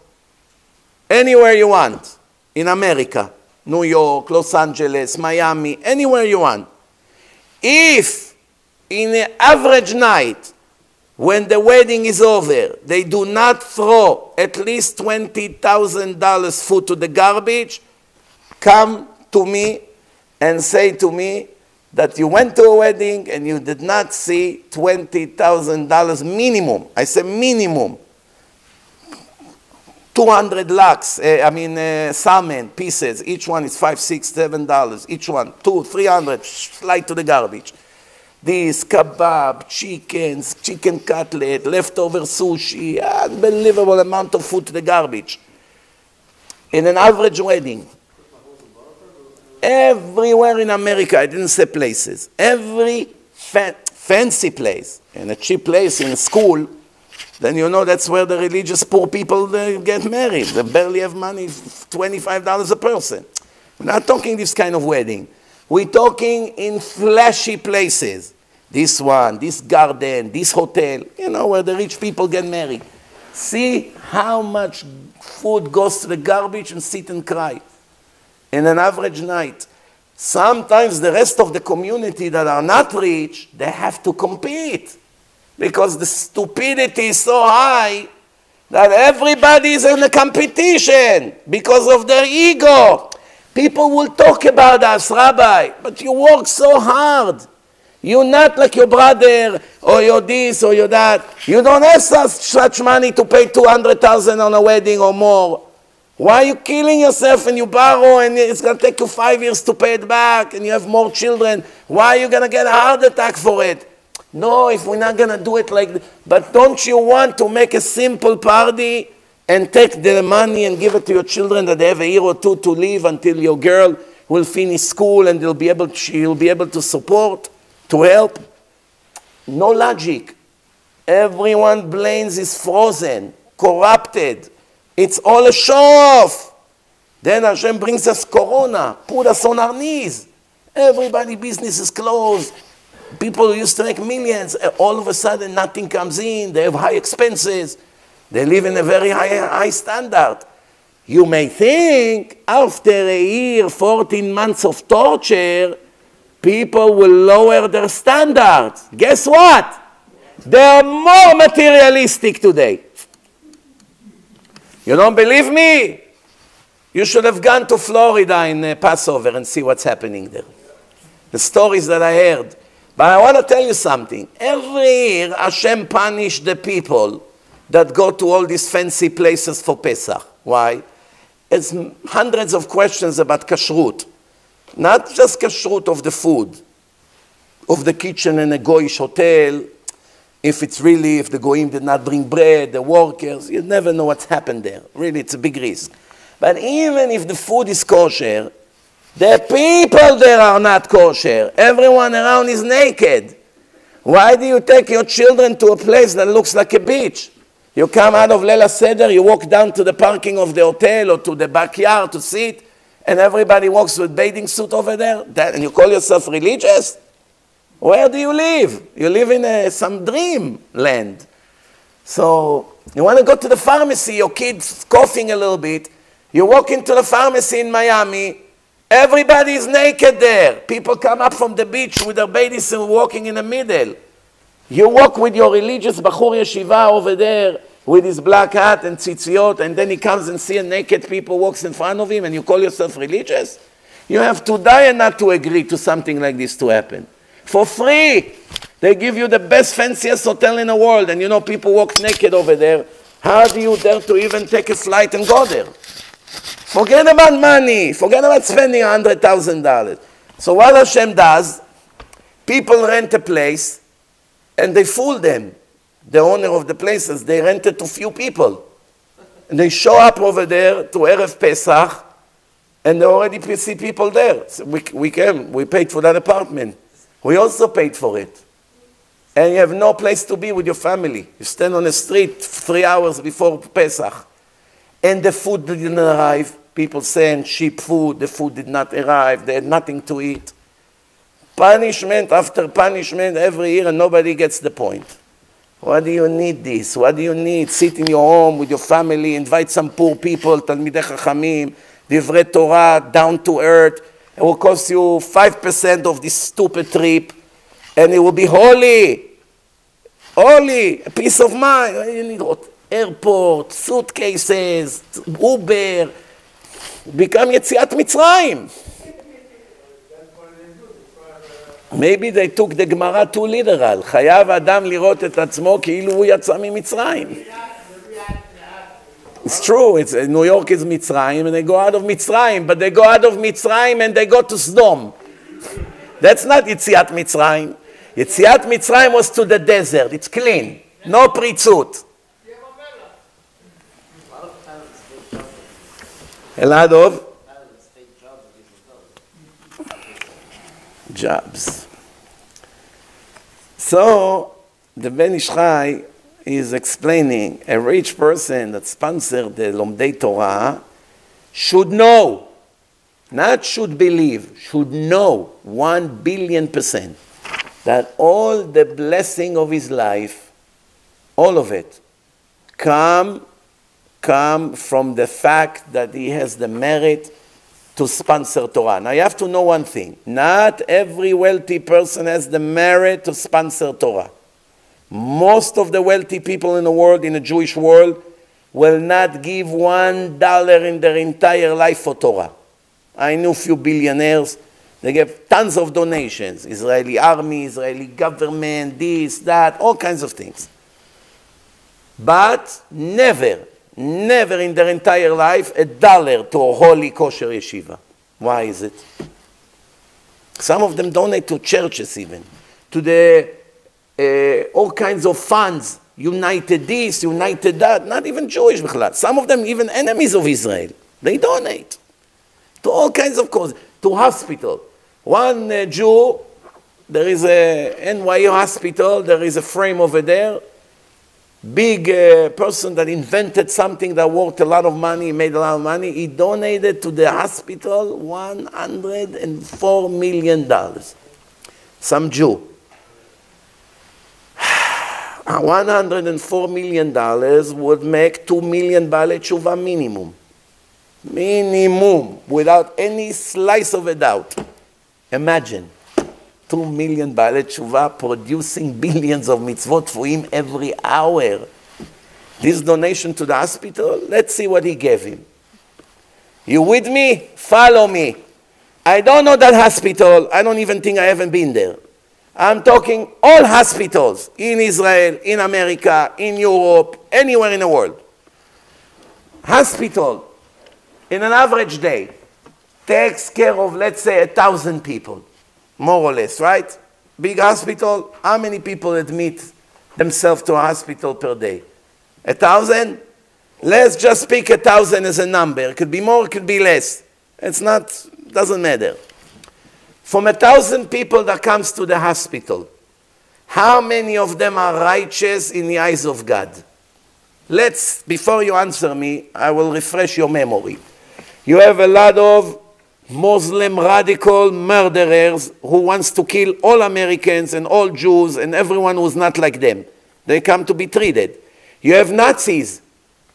anywhere you want in America, New York, Los Angeles, Miami, anywhere you want. If in an average night, when the wedding is over, they do not throw at least $20,000 food to the garbage, come to me and say to me that you went to a wedding and you did not see $20,000 minimum. I say minimum 200 lox, uh, I mean, uh, salmon pieces. Each one is five, six, seven dollars. Each one, two, three hundred, slide to the garbage. This kebab, chickens, chicken cutlet, leftover sushi, unbelievable amount of food to the garbage. In an average wedding, everywhere in America, I didn't say places, every fa fancy place, in a cheap place, in a school, then you know that's where the religious poor people get married. They barely have money, $25 a person. We're not talking this kind of wedding. We're talking in flashy places. This one, this garden, this hotel, you know, where the rich people get married. See how much food goes to the garbage and sit and cry in an average night. Sometimes the rest of the community that are not rich, they have to compete because the stupidity is so high that everybody is in a competition because of their ego. People will talk about us, Rabbi, but you work so hard. You're not like your brother or your this or your that. You don't have such, such money to pay 200,000 on a wedding or more. Why are you killing yourself and you borrow and it's going to take you five years to pay it back and you have more children? Why are you going to get a heart attack for it? No, if we're not going to do it like that. But don't you want to make a simple party and take the money and give it to your children that they have a year or two to live until your girl will finish school and they'll be able, she'll be able to support? to help. No logic. Everyone blames is frozen, corrupted. It's all a show off. Then Hashem brings us Corona, put us on our knees. Everybody business is closed. People used to make millions. All of a sudden, nothing comes in. They have high expenses. They live in a very high, high standard. You may think after a year, 14 months of torture, people will lower their standards. Guess what? They are more materialistic today. You don't believe me? You should have gone to Florida in uh, Passover and see what's happening there. The stories that I heard. But I want to tell you something. Every year, Hashem punished the people that go to all these fancy places for Pesach. Why? It's hundreds of questions about kashrut. Not just kashrut of the food, of the kitchen in a goyish hotel, if it's really, if the goyim did not bring bread, the workers, you never know what's happened there. Really, it's a big risk. But even if the food is kosher, the people there are not kosher. Everyone around is naked. Why do you take your children to a place that looks like a beach? You come out of Lela Seder, you walk down to the parking of the hotel or to the backyard to sit, and everybody walks with bathing suit over there, that, and you call yourself religious? Where do you live? You live in a, some dream land. So you want to go to the pharmacy, your kid's coughing a little bit. You walk into the pharmacy in Miami, everybody is naked there. People come up from the beach with their bathing suit walking in the middle. You walk with your religious Bachur Yeshiva over there, with his black hat and tzitziot, and then he comes and sees a naked people walks in front of him, and you call yourself religious? You have to die and not to agree to something like this to happen. For free! They give you the best, fanciest hotel in the world, and you know people walk naked over there. How do you dare to even take a flight and go there? Forget about money. Forget about spending $100,000. So what Hashem does, people rent a place, and they fool them the owner of the places, they rent it to few people. And they show up over there to Erev Pesach, and they already see people there. So we, we came, we paid for that apartment. We also paid for it. And you have no place to be with your family. You stand on the street three hours before Pesach. And the food didn't arrive People sent cheap food. The food did not arrive. They had nothing to eat. Punishment after punishment every year, and nobody gets the point. Why do you need this? What do you need? Sit in your home with your family, invite some poor people, תלמידי חכמים, דברי Torah, down to earth. It will cost you 5% of this stupid trip, and it will be holy. Holy, a peace of mind. You need airport, suitcases, Uber. become יציאת מצרים. Maybe they took the Gemara too literal. חייב אדם לראות את עצמו כאילו הוא יצא ממצרים. It's true, it's, New York is Mitzrayim and they go out of Mitzrayim, but they go out of Mitzrayim and they go to Sdom. That's not Yitziat Mitzrayim. Yitziat Mitzrayim was to the desert, it's clean, no pritzut. A lot of jobs. So the Ben Ish Chai is explaining a rich person that sponsored the Lomdei Torah should know, not should believe, should know one billion percent that all the blessing of his life, all of it, come, come from the fact that he has the merit to sponsor Torah. Now you have to know one thing. Not every wealthy person has the merit to sponsor Torah. Most of the wealthy people in the world, in the Jewish world, will not give one dollar in their entire life for Torah. I know a few billionaires, they give tons of donations. Israeli army, Israeli government, this, that, all kinds of things. But never, never in their entire life a dollar to a holy kosher yeshiva. Why is it? Some of them donate to churches even, to the uh, all kinds of funds, united this, united that, not even Jewish. Some of them even enemies of Israel. They donate to all kinds of causes, to hospital. One uh, Jew, there is a NYU hospital, there is a frame over there, big uh, person that invented something that worth a lot of money, made a lot of money, he donated to the hospital $104 million. Some Jew. $104 million would make 2 million Baalei Tshuva minimum. Minimum, without any slice of a doubt. Imagine. 2 million Baalei Tshuva producing billions of mitzvot for him every hour. This donation to the hospital, let's see what he gave him. You with me? Follow me. I don't know that hospital. I don't even think I haven't been there. I'm talking all hospitals in Israel, in America, in Europe, anywhere in the world. Hospital, in an average day, takes care of, let's say, a thousand people more or less, right? Big hospital, how many people admit themselves to a hospital per day? A thousand? Let's just pick a thousand as a number. It could be more, it could be less. It's not, doesn't matter. From a thousand people that comes to the hospital, how many of them are righteous in the eyes of God? Let's, before you answer me, I will refresh your memory. You have a lot of Muslim radical murderers who wants to kill all Americans and all Jews and everyone who's not like them. They come to be treated. You have Nazis,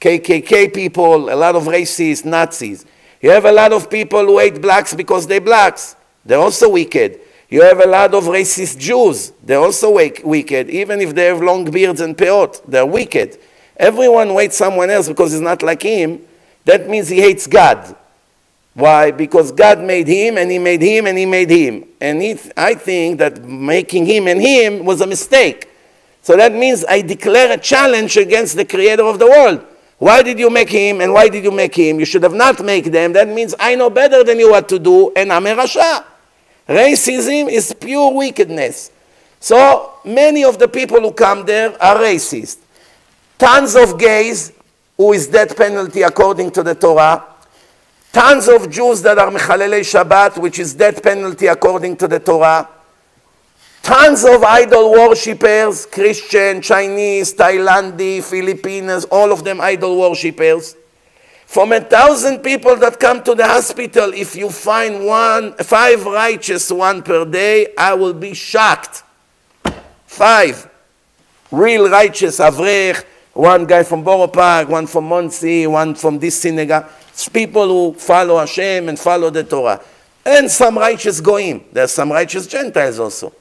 KKK people, a lot of racist Nazis. You have a lot of people who hate blacks because they're blacks. They're also wicked. You have a lot of racist Jews. They're also wicked. Even if they have long beards and peot, they're wicked. Everyone hates someone else because he's not like him. That means he hates God. Why? Because God made him, and he made him, and he made him. And he, I think that making him and him was a mistake. So that means I declare a challenge against the creator of the world. Why did you make him, and why did you make him? You should have not made them. That means I know better than you what to do, and I'm a Rasha. Racism is pure wickedness. So many of the people who come there are racist. Tons of gays, who is death penalty according to the Torah, Tons of Jews that are Mechalelei Shabbat, which is death penalty according to the Torah. Tons of idol worshippers, Christian, Chinese, Thailandi, Filipinos, all of them idol worshippers. From a thousand people that come to the hospital, if you find one, five righteous one per day, I will be shocked. Five. Real righteous, Avrech, one guy from Borough Park, one from Monsey, one from this synagogue. It's people who follow Hashem and follow the Torah. And some righteous goyim. There's some righteous Gentiles also.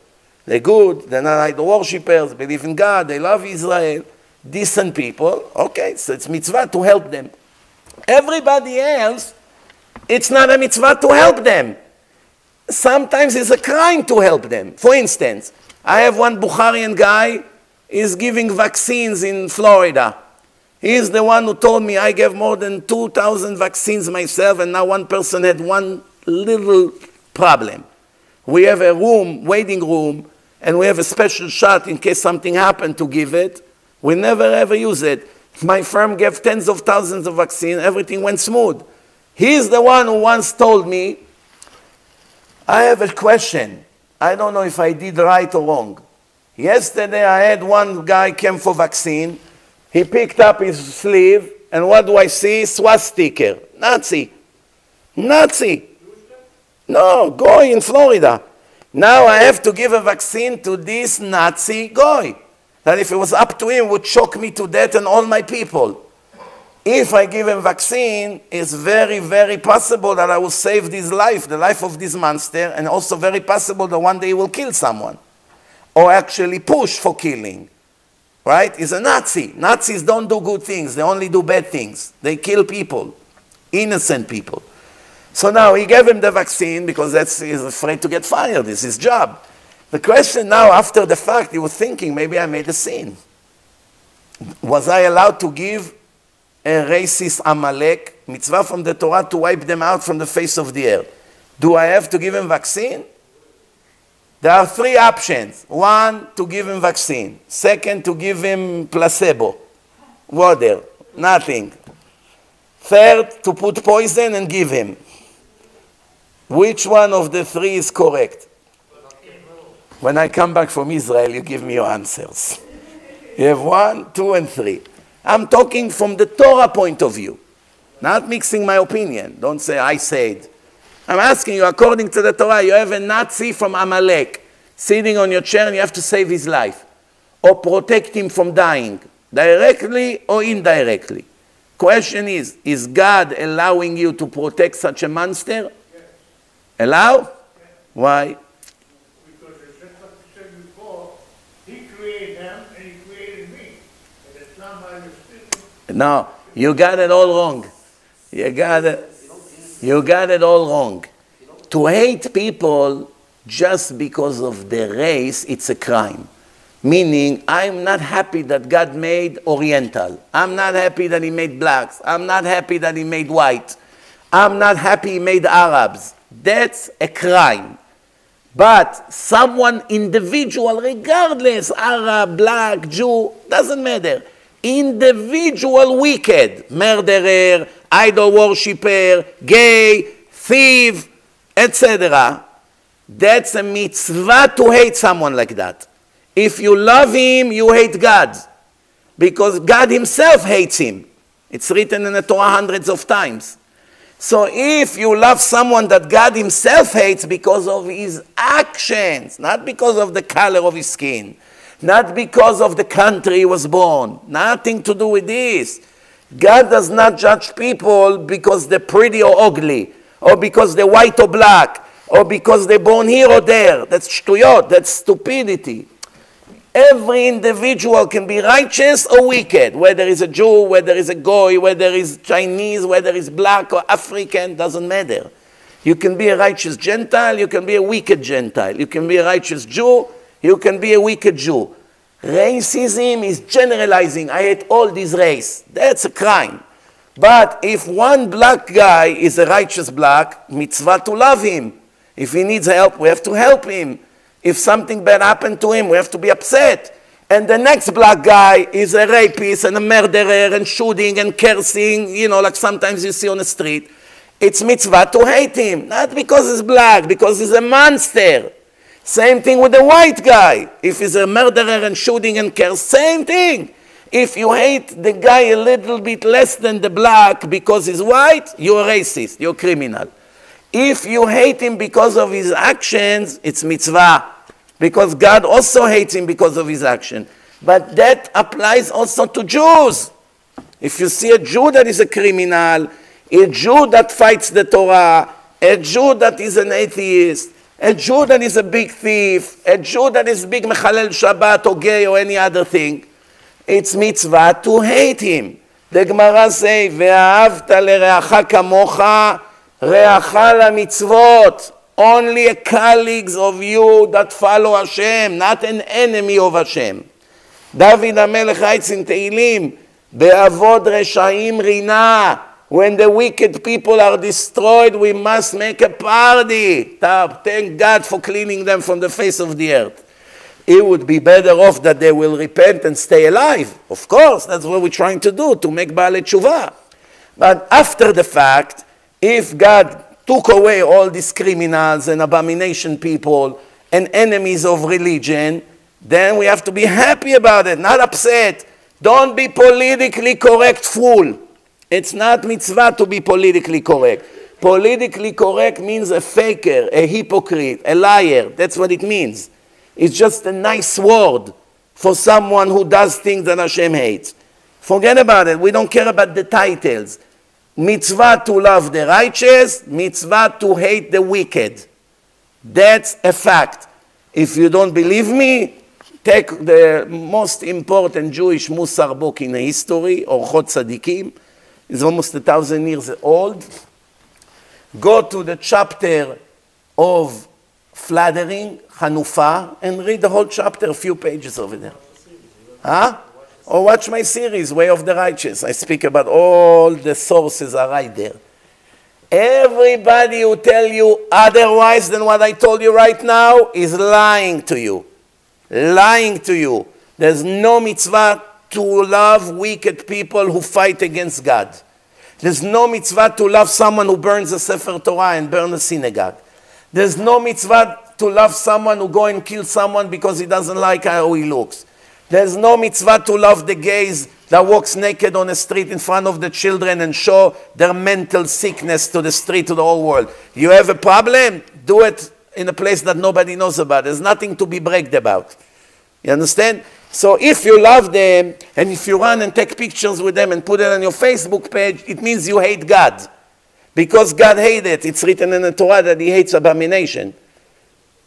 They're good, they're not idol worshippers, believe in God, they love Israel. Decent people. Okay, so it's mitzvah to help them. Everybody else, it's not a mitzvah to help them. Sometimes it's a crime to help them. For instance, I have one Bukharian guy, is giving vaccines in Florida. He's the one who told me I gave more than 2,000 vaccines myself, and now one person had one little problem. We have a room, waiting room, and we have a special shot in case something happened to give it. We never ever use it. My firm gave tens of thousands of vaccines, everything went smooth. He's the one who once told me, I have a question. I don't know if I did right or wrong. Yesterday I had one guy came for vaccine. He picked up his sleeve, and what do I see? Swastika, Nazi. Nazi. No, goy in Florida. Now I have to give a vaccine to this Nazi goy. that if it was up to him, would choke me to death and all my people. If I give him vaccine, it's very, very possible that I will save this life, the life of this monster, and also very possible that one day he will kill someone or actually push for killing. Right? He's a Nazi. Nazis don't do good things, they only do bad things. They kill people, innocent people. So now he gave him the vaccine because that's, he's afraid to get fired. It's his job. The question now, after the fact, he was thinking, maybe I made a sin. Was I allowed to give a racist Amalek mitzvah from the Torah to wipe them out from the face of the earth? Do I have to give him vaccine? There are three options. One, to give him vaccine. Second, to give him placebo, water, nothing. Third, to put poison and give him. Which one of the three is correct? When I come back from Israel, you give me your answers. You have one, two, and three. I'm talking from the Torah point of view, not mixing my opinion. Don't say I said. I'm asking you, according to the Torah, you have a Nazi from Amalek sitting on your chair and you have to save his life or protect him from dying, directly or indirectly. Question is, is God allowing you to protect such a monster? Yes. Allow? Yes. Why?
Because it's just like you said before, he created them and he created me. And it's not my.
No, you got it all wrong. You got it. You got it all wrong. To hate people just because of their race, it's a crime. Meaning, I'm not happy that God made Oriental. I'm not happy that He made blacks. I'm not happy that He made white. I'm not happy He made Arabs. That's a crime. But someone individual, regardless, Arab, black, Jew, doesn't matter. Individual wicked, murderer, idol worshipper, gay, thief, etc. That's a mitzvah to hate someone like that. If you love him, you hate God. Because God himself hates him. It's written in the Torah hundreds of times. So if you love someone that God himself hates because of his actions, not because of the color of his skin, not because of the country he was born, nothing to do with this. God does not judge people because they're pretty or ugly, or because they're white or black, or because they're born here or there. That's shtuyot, that's stupidity. Every individual can be righteous or wicked, whether he's a Jew, whether he's a Goy, whether he's Chinese, whether he's black or African, doesn't matter. You can be a righteous Gentile, you can be a wicked Gentile. You can be a righteous Jew, you can be a wicked Jew. Racism is generalizing. I hate all this race. That's a crime. But if one black guy is a righteous black, mitzvah to love him. If he needs help, we have to help him. If something bad happened to him, we have to be upset. And the next black guy is a rapist and a murderer and shooting and cursing, you know, like sometimes you see on the street. It's mitzvah to hate him, not because he's black, because he's a monster. Same thing with the white guy. If he's a murderer and shooting and curse, same thing. If you hate the guy a little bit less than the black because he's white, you're a racist, you're criminal. If you hate him because of his actions, it's mitzvah because God also hates him because of his action. But that applies also to Jews. If you see a Jew that is a criminal, a Jew that fights the Torah, a Jew that is an atheist, a Jew that is a big thief, a Jew that is big mechalel Shabbat or gay or any other thing, it's mitzvah to hate him. The Gemara says, ואהבת לרעך כמוך, רעך למצוות. only a colleagues of you that follow Hashem, not an enemy of Hashem. דוד המלך writes in תהילים, באבוד רשעים רינה, when the wicked people are destroyed, we must make a party. Thank God for cleaning them from the face of the earth. It would be better off that they will repent and stay alive. Of course, that's what we're trying to do, to make Baal Tshuva. But after the fact, if God took away all these criminals and abomination people and enemies of religion, then we have to be happy about it, not upset. Don't be politically correct fool. It's not mitzvah to be politically correct. Politically correct means a faker, a hypocrite, a liar. That's what it means. It's just a nice word. for someone who does things that Hashem hates. Forget about it. We don't care about the titles. Mitzvah to love the righteous, mitzvah to hate the wicked. That's a fact. If you don't believe me, take the most important Jewish Musar book in history, Orchot Tzadikim. It's almost a thousand years old. Go to the chapter of flattering, Hanufa, and read the whole chapter, a few pages over there. Huh? Or watch my series, Way of the Righteous. I speak about all the sources are right there. Everybody who tell you otherwise than what I told you right now is lying to you. Lying to you. There's no mitzvah to love wicked people who fight against God. There's no mitzvah to love someone who burns a Sefer Torah and burns a synagogue. There's no mitzvah to love someone who go and kill someone because he doesn't like how he looks. There's no mitzvah to love the gays that walks naked on the street in front of the children and show their mental sickness to the street, to the whole world. You have a problem? Do it in a place that nobody knows about. There's nothing to be bragged about. You understand? So if you love them and if you run and take pictures with them and put it on your Facebook page, it means you hate God. Because God hates it. It's written in the Torah that he hates abomination.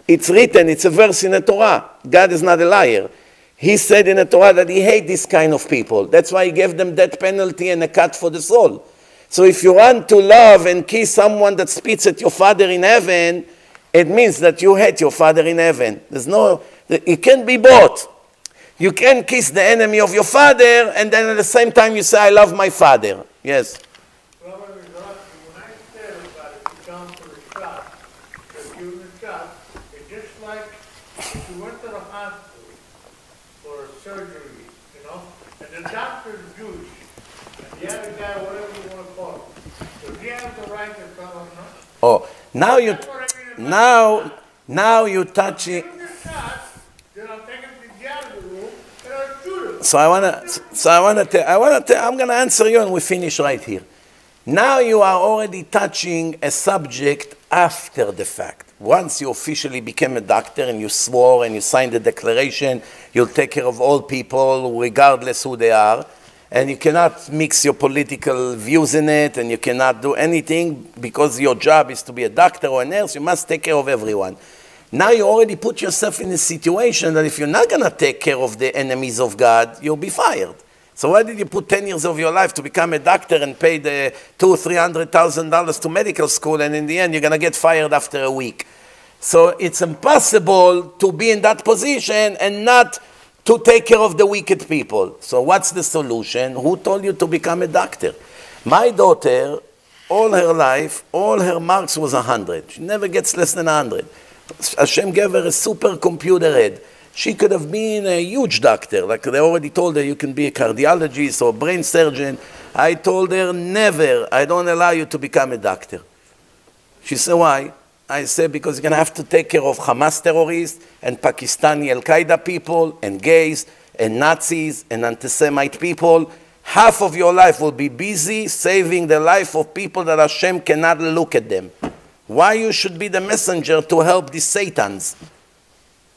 It's written, it's a verse in the Torah. God is not a liar. He said in the Torah that he hates this kind of people. That's why he gave them death penalty and a cut for the soul. So if you want to love and kiss someone that spits at your father in heaven, it means that you hate your father in heaven. There's no, it can't be both. You can kiss the enemy of your father and then at the same time you say, I love my father. Yes. Oh, now you, now, now you touching. So I wanna, so I wanna, tell, I wanna, tell, I'm gonna answer you, and we finish right here. Now you are already touching a subject after the fact. Once you officially became a doctor and you swore and you signed the declaration, you'll take care of all people regardless who they are and you cannot mix your political views in it, and you cannot do anything because your job is to be a doctor or a nurse. You must take care of everyone. Now you already put yourself in a situation that if you're not going to take care of the enemies of God, you'll be fired. So why did you put 10 years of your life to become a doctor and pay the two, three hundred thousand dollars to medical school, and in the end you're going to get fired after a week? So it's impossible to be in that position and not to take care of the wicked people. So what's the solution? Who told you to become a doctor? My daughter, all her life, all her marks was 100. She never gets less than 100. Hashem gave her a supercomputer head. She could have been a huge doctor. Like they already told her, you can be a cardiologist or brain surgeon. I told her, never. I don't allow you to become a doctor. She said, why? I said, because you're going to have to take care of Hamas terrorists and Pakistani Al Qaeda people and gays and Nazis and anti Semite people. Half of your life will be busy saving the life of people that Hashem cannot look at them. Why you should be the messenger to help these Satans?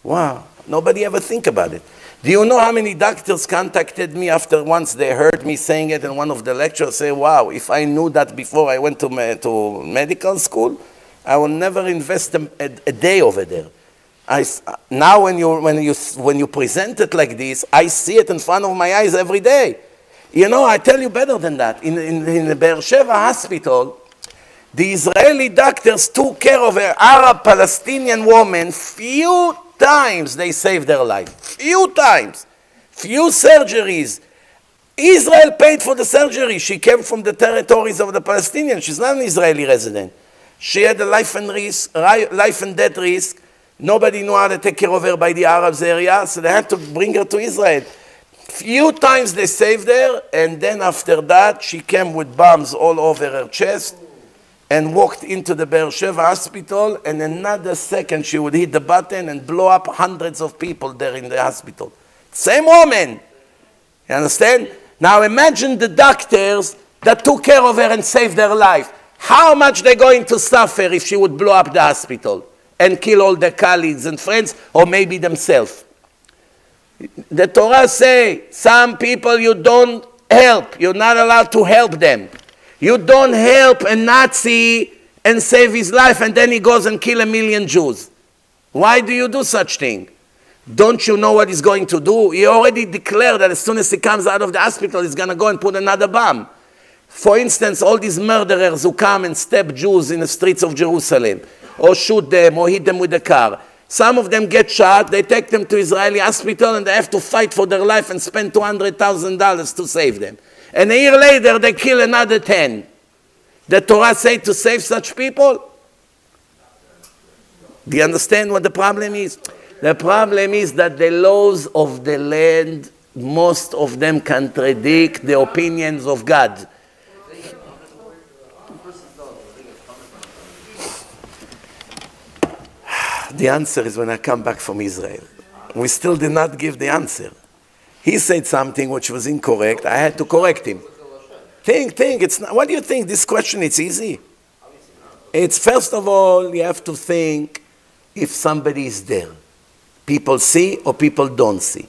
Wow, nobody ever think about it. Do you know how many doctors contacted me after once they heard me saying it in one of the lectures? Say, wow, if I knew that before I went to, me to medical school, I will never invest a, a, a day over there. I, now when you, when, you, when you present it like this, I see it in front of my eyes every day. You know, I tell you better than that. In, in, in the Beersheba hospital, the Israeli doctors took care of an Arab Palestinian woman. Few times they saved their life. Few times. Few surgeries. Israel paid for the surgery. She came from the territories of the Palestinians. She's not an Israeli resident. She had a life and, risk, life and death risk. Nobody knew how to take care of her by the Arabs area, so they had to bring her to Israel. Few times they saved her, and then after that, she came with bombs all over her chest and walked into the Beersheba hospital, and another second she would hit the button and blow up hundreds of people there in the hospital. Same woman. You understand? Now imagine the doctors that took care of her and saved her life how much they're going to suffer if she would blow up the hospital and kill all their colleagues and friends, or maybe themselves. The Torah say some people you don't help. You're not allowed to help them. You don't help a Nazi and save his life and then he goes and kill a million Jews. Why do you do such thing? Don't you know what he's going to do? He already declared that as soon as he comes out of the hospital, he's going to go and put another bomb. For instance, all these murderers who come and stab Jews in the streets of Jerusalem, or shoot them, or hit them with a car. Some of them get shot, they take them to Israeli hospital, and they have to fight for their life and spend $200,000 to save them. And a year later, they kill another 10. The Torah say to save such people? Do you understand what the problem is? The problem is that the laws of the land, most of them contradict the opinions of God. The answer is when I come back from Israel. We still did not give the answer. He said something which was incorrect. I had to correct him. Think, think. It's not, what do you think? This question, it's easy. It's first of all, you have to think if somebody is there. People see or people don't see.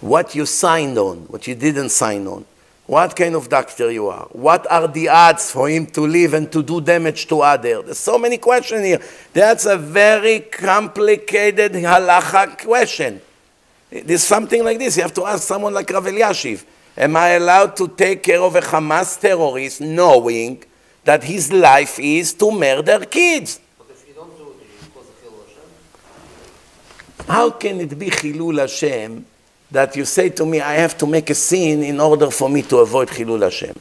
What you signed on, what you didn't sign on. What kind of doctor you are. What are the odds for him to live and to do damage to others? There's so many questions here. That's a very complicated halacha question. There's something like this. You have to ask someone like Rav Elyashiv. Am I allowed to take care of a Hamas terrorist knowing that his life is to murder kids? How can it be Chilul Hashem that you say to me, I have to make a sin in order for me to avoid Chilul Hashem?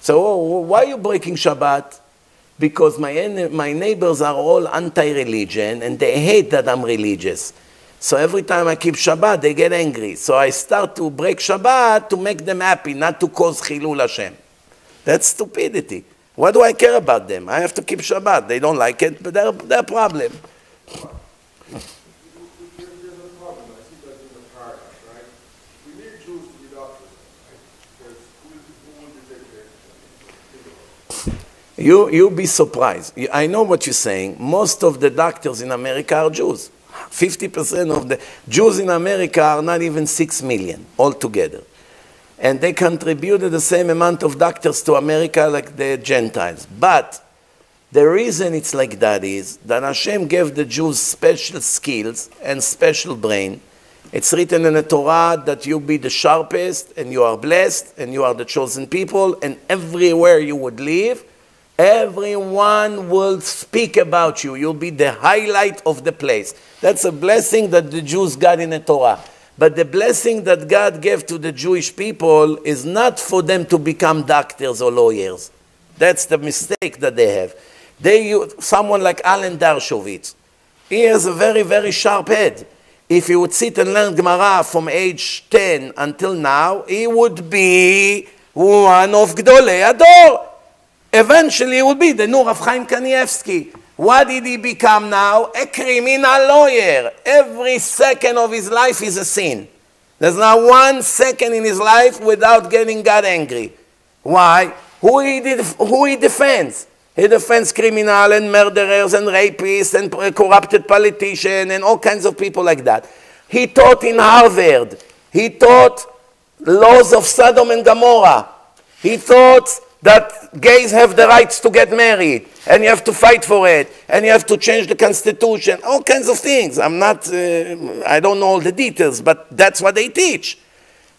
So oh, oh why are you breaking Shabbat? Because my, my neighbors are all anti-religion and they hate that I'm religious. So every time I keep Shabbat, they get angry. So I start to break Shabbat to make them happy, not to cause Chilul Hashem. That's stupidity. What do I care about them? I have to keep Shabbat. They don't like it, but they're their problem. You, you'll be surprised. I know what you're saying. Most of the doctors in America are Jews. 50% of the Jews in America are not even 6 million altogether. And they contributed the same amount of doctors to America like the Gentiles. But the reason it's like that is that Hashem gave the Jews special skills and special brain. It's written in the Torah that you be the sharpest and you are blessed and you are the chosen people and everywhere you would live, Everyone will speak about you. You'll be the highlight of the place. That's a blessing that the Jews got in the Torah. But the blessing that God gave to the Jewish people is not for them to become doctors or lawyers. That's the mistake that they have. They, use someone like Alan Dershowitz, he has a very, very sharp head. If he would sit and learn Gemara from age 10 until now, he would be one of Gdolei Ador. Eventually, it will be the Nur of Chaim Kanievsky. What did he become now? A criminal lawyer. Every second of his life is a sin. There's not one second in his life without getting God angry. Why? Who he, did, who he defends? He defends criminal and murderers and rapists and corrupted politicians and all kinds of people like that. He taught in Harvard. He taught laws of Sodom and Gomorrah. He taught that gays have the rights to get married and you have to fight for it and you have to change the constitution all kinds of things. I'm not uh, i don't know all the details but that's what they teach.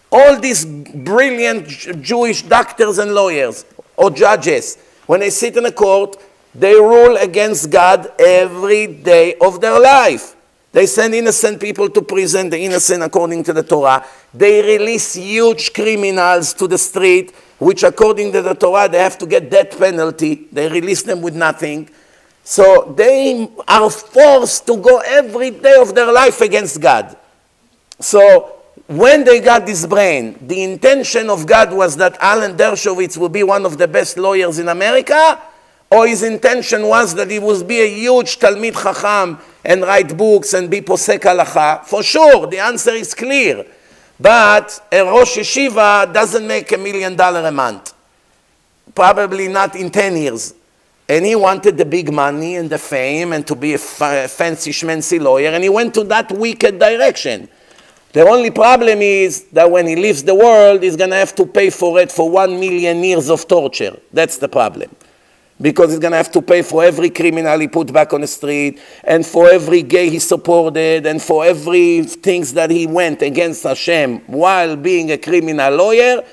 All these brilliant jewish doctors and lawyers or judges when they sit in a court they rule against god every day of their life. They send innocent people to prison the innocent according to the torah. They release huge criminals to the street which according to the Torah, they have to get death penalty. They release them with nothing. So they are forced to go every day of their life against God. So when they got this brain, the intention of God was that Alan Dershowitz would be one of the best lawyers in America, or his intention was that he would be a huge Talmid Chacham and write books and be posek halacha? For sure, the answer is clear. But a Rosh Yeshiva doesn't make a million dollar a month. Probably not in 10 years. And he wanted the big money and the fame and to be a fancy schmancy lawyer, and he went to that wicked direction. The only problem is that when he leaves the world, he's going to have to pay for it for one million years of torture. That's the problem. Because he's going to have to pay for every criminal he put back on the street, and for every gay he supported, and for every things that he went against Hashem while being a criminal lawyer,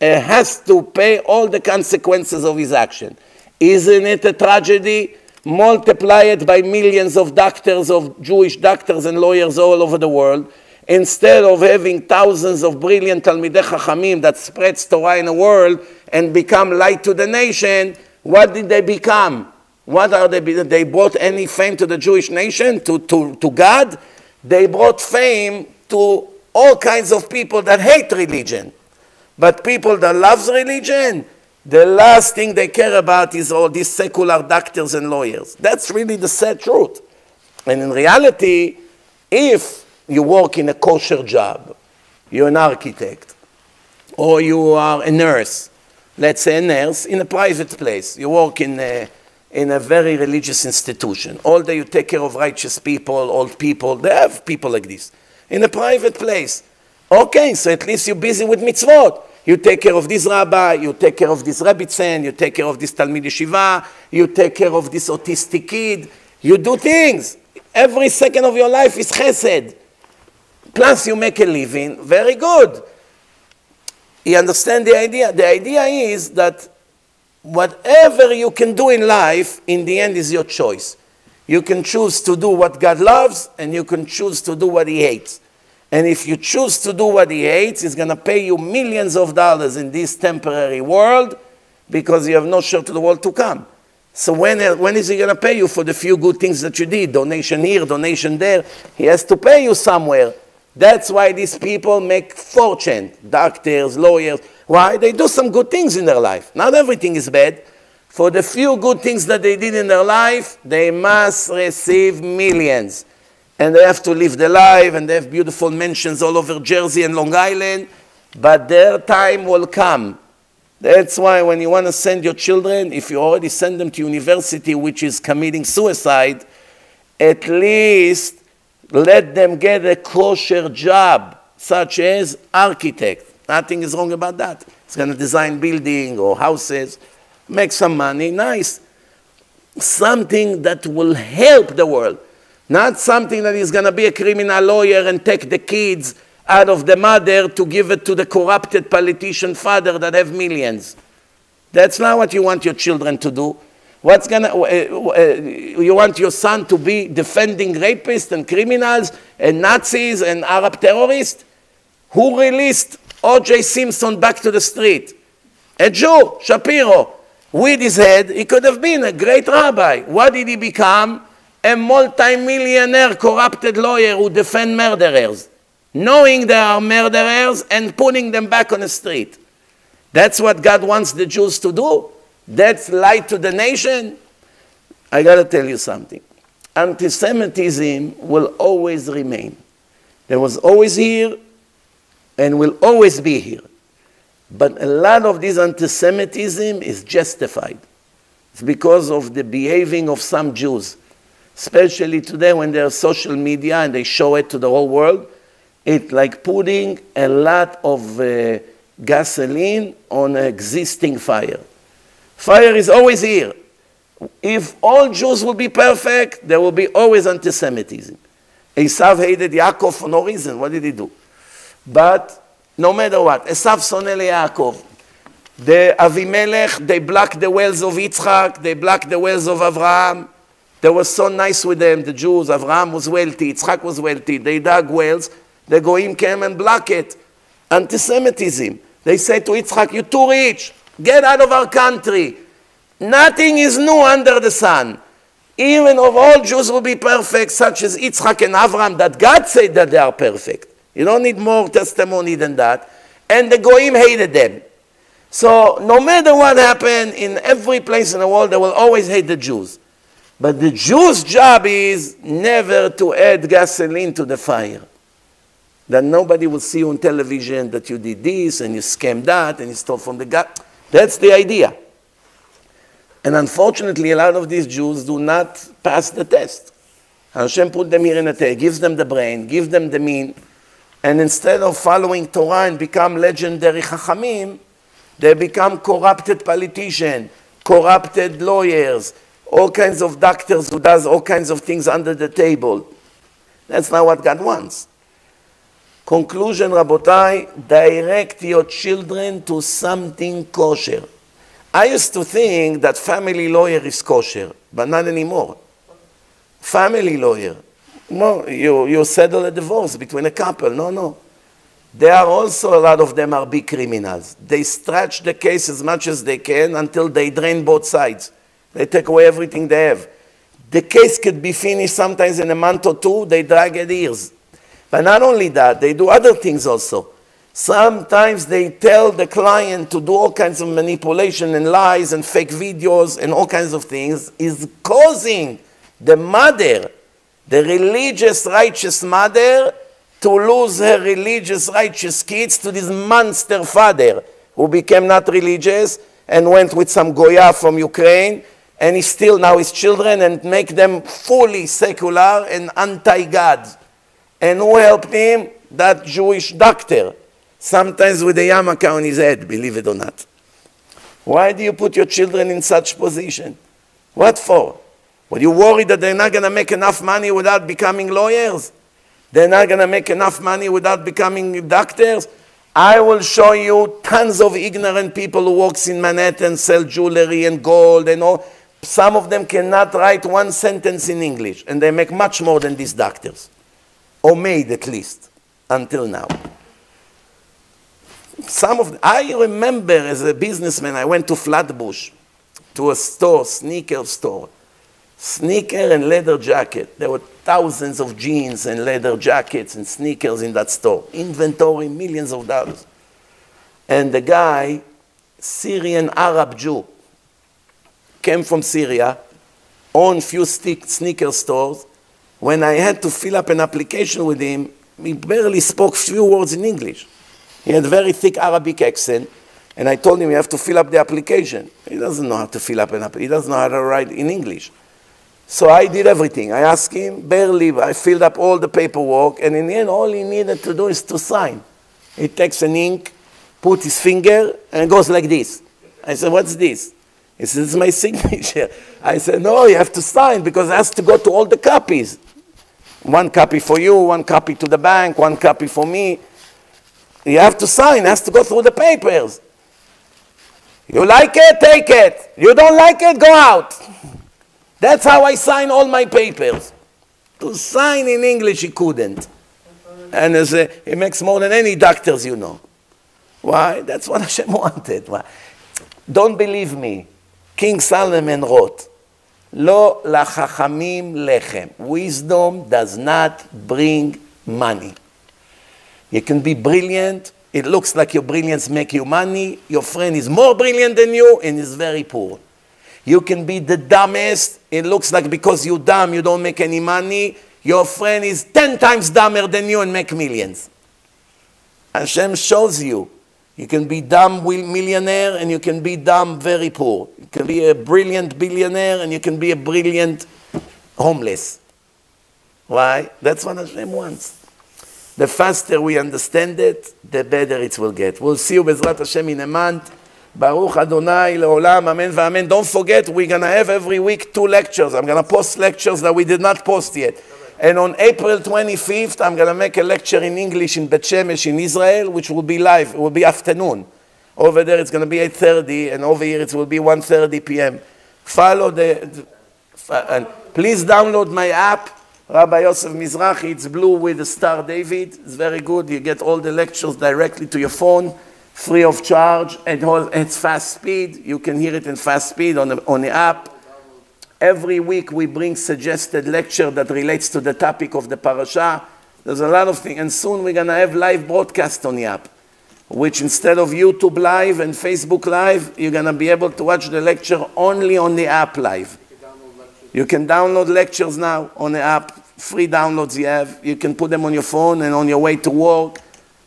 he has to pay all the consequences of his action. Isn't it a tragedy? Multiply it by millions of doctors, of Jewish doctors and lawyers all over the world Instead of having thousands of brilliant Talmidei Chachamim that spreads Torah in the world and become light to the nation, what did they become? What are they? They brought any fame to the Jewish nation, to, to, to God? They brought fame to all kinds of people that hate religion. But people that loves religion, the last thing they care about is all these secular doctors and lawyers. That's really the sad truth. And in reality, if you work in a kosher job, you're an architect, or you are a nurse, let's say a nurse in a private place, you work in a, in a very religious institution. All day you take care of righteous people, old people, they have people like this. In a private place. Okay, so at least you're busy with mitzvot. You take care of this rabbi, you take care of this rebbetzin, you take care of this talmid yeshiva, you take care of this autistic kid. You do things. Every second of your life is chesed plus you make a living, very good. You understand the idea? The idea is that whatever you can do in life, in the end, is your choice. You can choose to do what God loves, and you can choose to do what He hates. And if you choose to do what He hates, He's going to pay you millions of dollars in this temporary world because you have no share to the world to come. So when, uh, when is He going to pay you for the few good things that you did? Donation here, donation there. He has to pay you somewhere. That's why these people make fortune, doctors, lawyers. Why? They do some good things in their life. Not everything is bad. For the few good things that they did in their life, they must receive millions. And they have to live the life, and they have beautiful mansions all over Jersey and Long Island. But their time will come. That's why when you want to send your children, if you already send them to university which is committing suicide, at least let them get a kosher job, such as architect. Nothing is wrong about that. It's going to design building or houses, make some money, nice. Something that will help the world. Not something that is going to be a criminal lawyer and take the kids out of the mother to give it to the corrupted politician father that have millions. That's not what you want your children to do. What's gonna, uh, uh, you want your son to be defending rapists and criminals and Nazis and Arab terrorists? Who released O.J. Simpson back to the street? A Jew, Shapiro. With his head, he could have been a great rabbi. What did he become? A multi-millionaire corrupted lawyer who defend murderers, knowing they are murderers and putting them back on the street. That's what God wants the Jews to do. That's light to the nation. I got to tell you something. Anti Semitism will always remain. There was always here and will always be here. But a lot of this anti Semitism is justified. It's because of the behaving of some Jews, especially today when there's social media and they show it to the whole world. It's like putting a lot of uh, gasoline on an existing fire. Fire is always here. If all Jews will be perfect, there will be always anti-Semitism. Esav hated Yaakov for no reason. What did he do? But no matter what, Esav sonel Yaakov. The Avimelech, they blocked the wells of Yitzchak, they blocked the wells of Avraham. They were so nice with them, the Jews. Avraham was wealthy, Yitzchak was wealthy. They dug wells. The Goyim came and blocked it. Anti-Semitism. They said to Yitzchak, you're too rich. Get out of our country. Nothing is new under the sun. Even of all Jews will be perfect, such as Yitzchak and Avram, that God said that they are perfect. You don't need more testimony than that. And the Goyim hated them. So no matter what happened in every place in the world, they will always hate the Jews. But the Jews' job is never to add gasoline to the fire that nobody will see you on television that you did this and you scammed that and you stole from the God. That's the idea. And unfortunately, a lot of these Jews do not pass the test. Hashem put them here in a test, gives them the brain, gives them the mean, And instead of following Torah and become legendary chachamim, they become corrupted politicians, corrupted lawyers, all kinds of doctors who does all kinds of things under the table. That's not what God wants. Conclusion, Rabotai, direct your children to something kosher. I used to think that family lawyer is kosher, but not anymore. Family lawyer. No, you, you settle a divorce between a couple. No, no. There are also a lot of them are big criminals. They stretch the case as much as they can until they drain both sides. They take away everything they have. The case could be finished sometimes in a month or two. They drag it years. But not only that, they do other things also. Sometimes they tell the client to do all kinds of manipulation and lies and fake videos and all kinds of things, is causing the mother, the religious, righteous mother, to lose her religious, righteous kids to this monster father who became not religious and went with some Goya from Ukraine and he still now his children and make them fully secular and anti-God. And who helped him? That Jewish doctor sometimes with a yarmulke on his head, believe it or not. Why do you put your children in such position? What for? Were you worried that they're not going to make enough money without becoming lawyers? They're not going to make enough money without becoming doctors? I will show you tons of ignorant people who works in Manhattan, sell jewelry and gold and all. Some of them cannot write one sentence in English, and they make much more than these doctors, or made at least, until now some of, I remember as a businessman, I went to Flatbush, to a store, sneaker store. Sneaker and leather jacket. There were thousands of jeans and leather jackets and sneakers in that store. Inventory, millions of dollars. And the guy, Syrian Arab Jew, came from Syria, owned few sneaker stores. When I had to fill up an application with him, he barely spoke few words in English. He had a very thick Arabic accent, and I told him you have to fill up the application. He doesn't know how to fill up an application. He doesn't know how to write in English. So I did everything. I asked him, barely, I filled up all the paperwork, and in the end, all he needed to do is to sign. He takes an ink, put his finger, and it goes like this. I said, what's this? He says, it's my signature. I said, no, you have to sign because it has to go to all the copies. One copy for you, one copy to the bank, one copy for me. You have to sign, has to go through the papers. You like it, take it. You don't like it, go out. That's how I sign all my papers. To sign in English, he couldn't. And as a, he makes more than any doctors you know. Why? That's what Hashem wanted. Why? Don't believe me. King Solomon wrote, Lo lachachamim lechem. Wisdom does not bring money. You can be brilliant. It looks like your brilliance make you money. Your friend is more brilliant than you and is very poor. You can be the dumbest. It looks like because you're dumb, you don't make any money. Your friend is 10 times dumber than you and make millions. Hashem shows you. You can be dumb millionaire and you can be dumb very poor. You can be a brilliant billionaire and you can be a brilliant homeless. Why? That's what Hashem wants. The faster we understand it, the better it will get. We'll see you Bezrat Hashem in a month. Baruch Adonai Leolam, Amen v'Amen. Don't forget, we're going to have every week two lectures. I'm going to post lectures that we did not post yet. And on April 25th, I'm going to make a lecture in English in Bet Shemesh in Israel, which will be live. It will be afternoon. Over there, it's going to be 8.30, and over here, it will be 1.30 p.m. Follow the... and please download my app. Rabbi Yosef Mizrahi, it's blue with the star David. It's very good. You get all the lectures directly to your phone, free of charge, and it's fast speed. You can hear it in fast speed on the, on the app. Every week we bring suggested lecture that relates to the topic of the parasha. There's a lot of things. And soon we're going to have live broadcast on the app, which instead of YouTube Live and Facebook Live, you're going to be able to watch the lecture only on the app live. You can download lectures now on the app, free downloads you have. You can put them on your phone and on your way to work.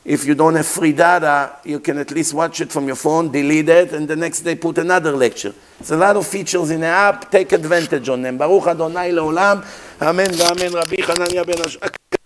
If you don't have free data, you can at least watch it from your phone, delete it, and the next day put another lecture. There's a lot of features in the app. Take advantage on them. Baruch Adonai Leolam. Amen. Amen. Rabbi Hanania ben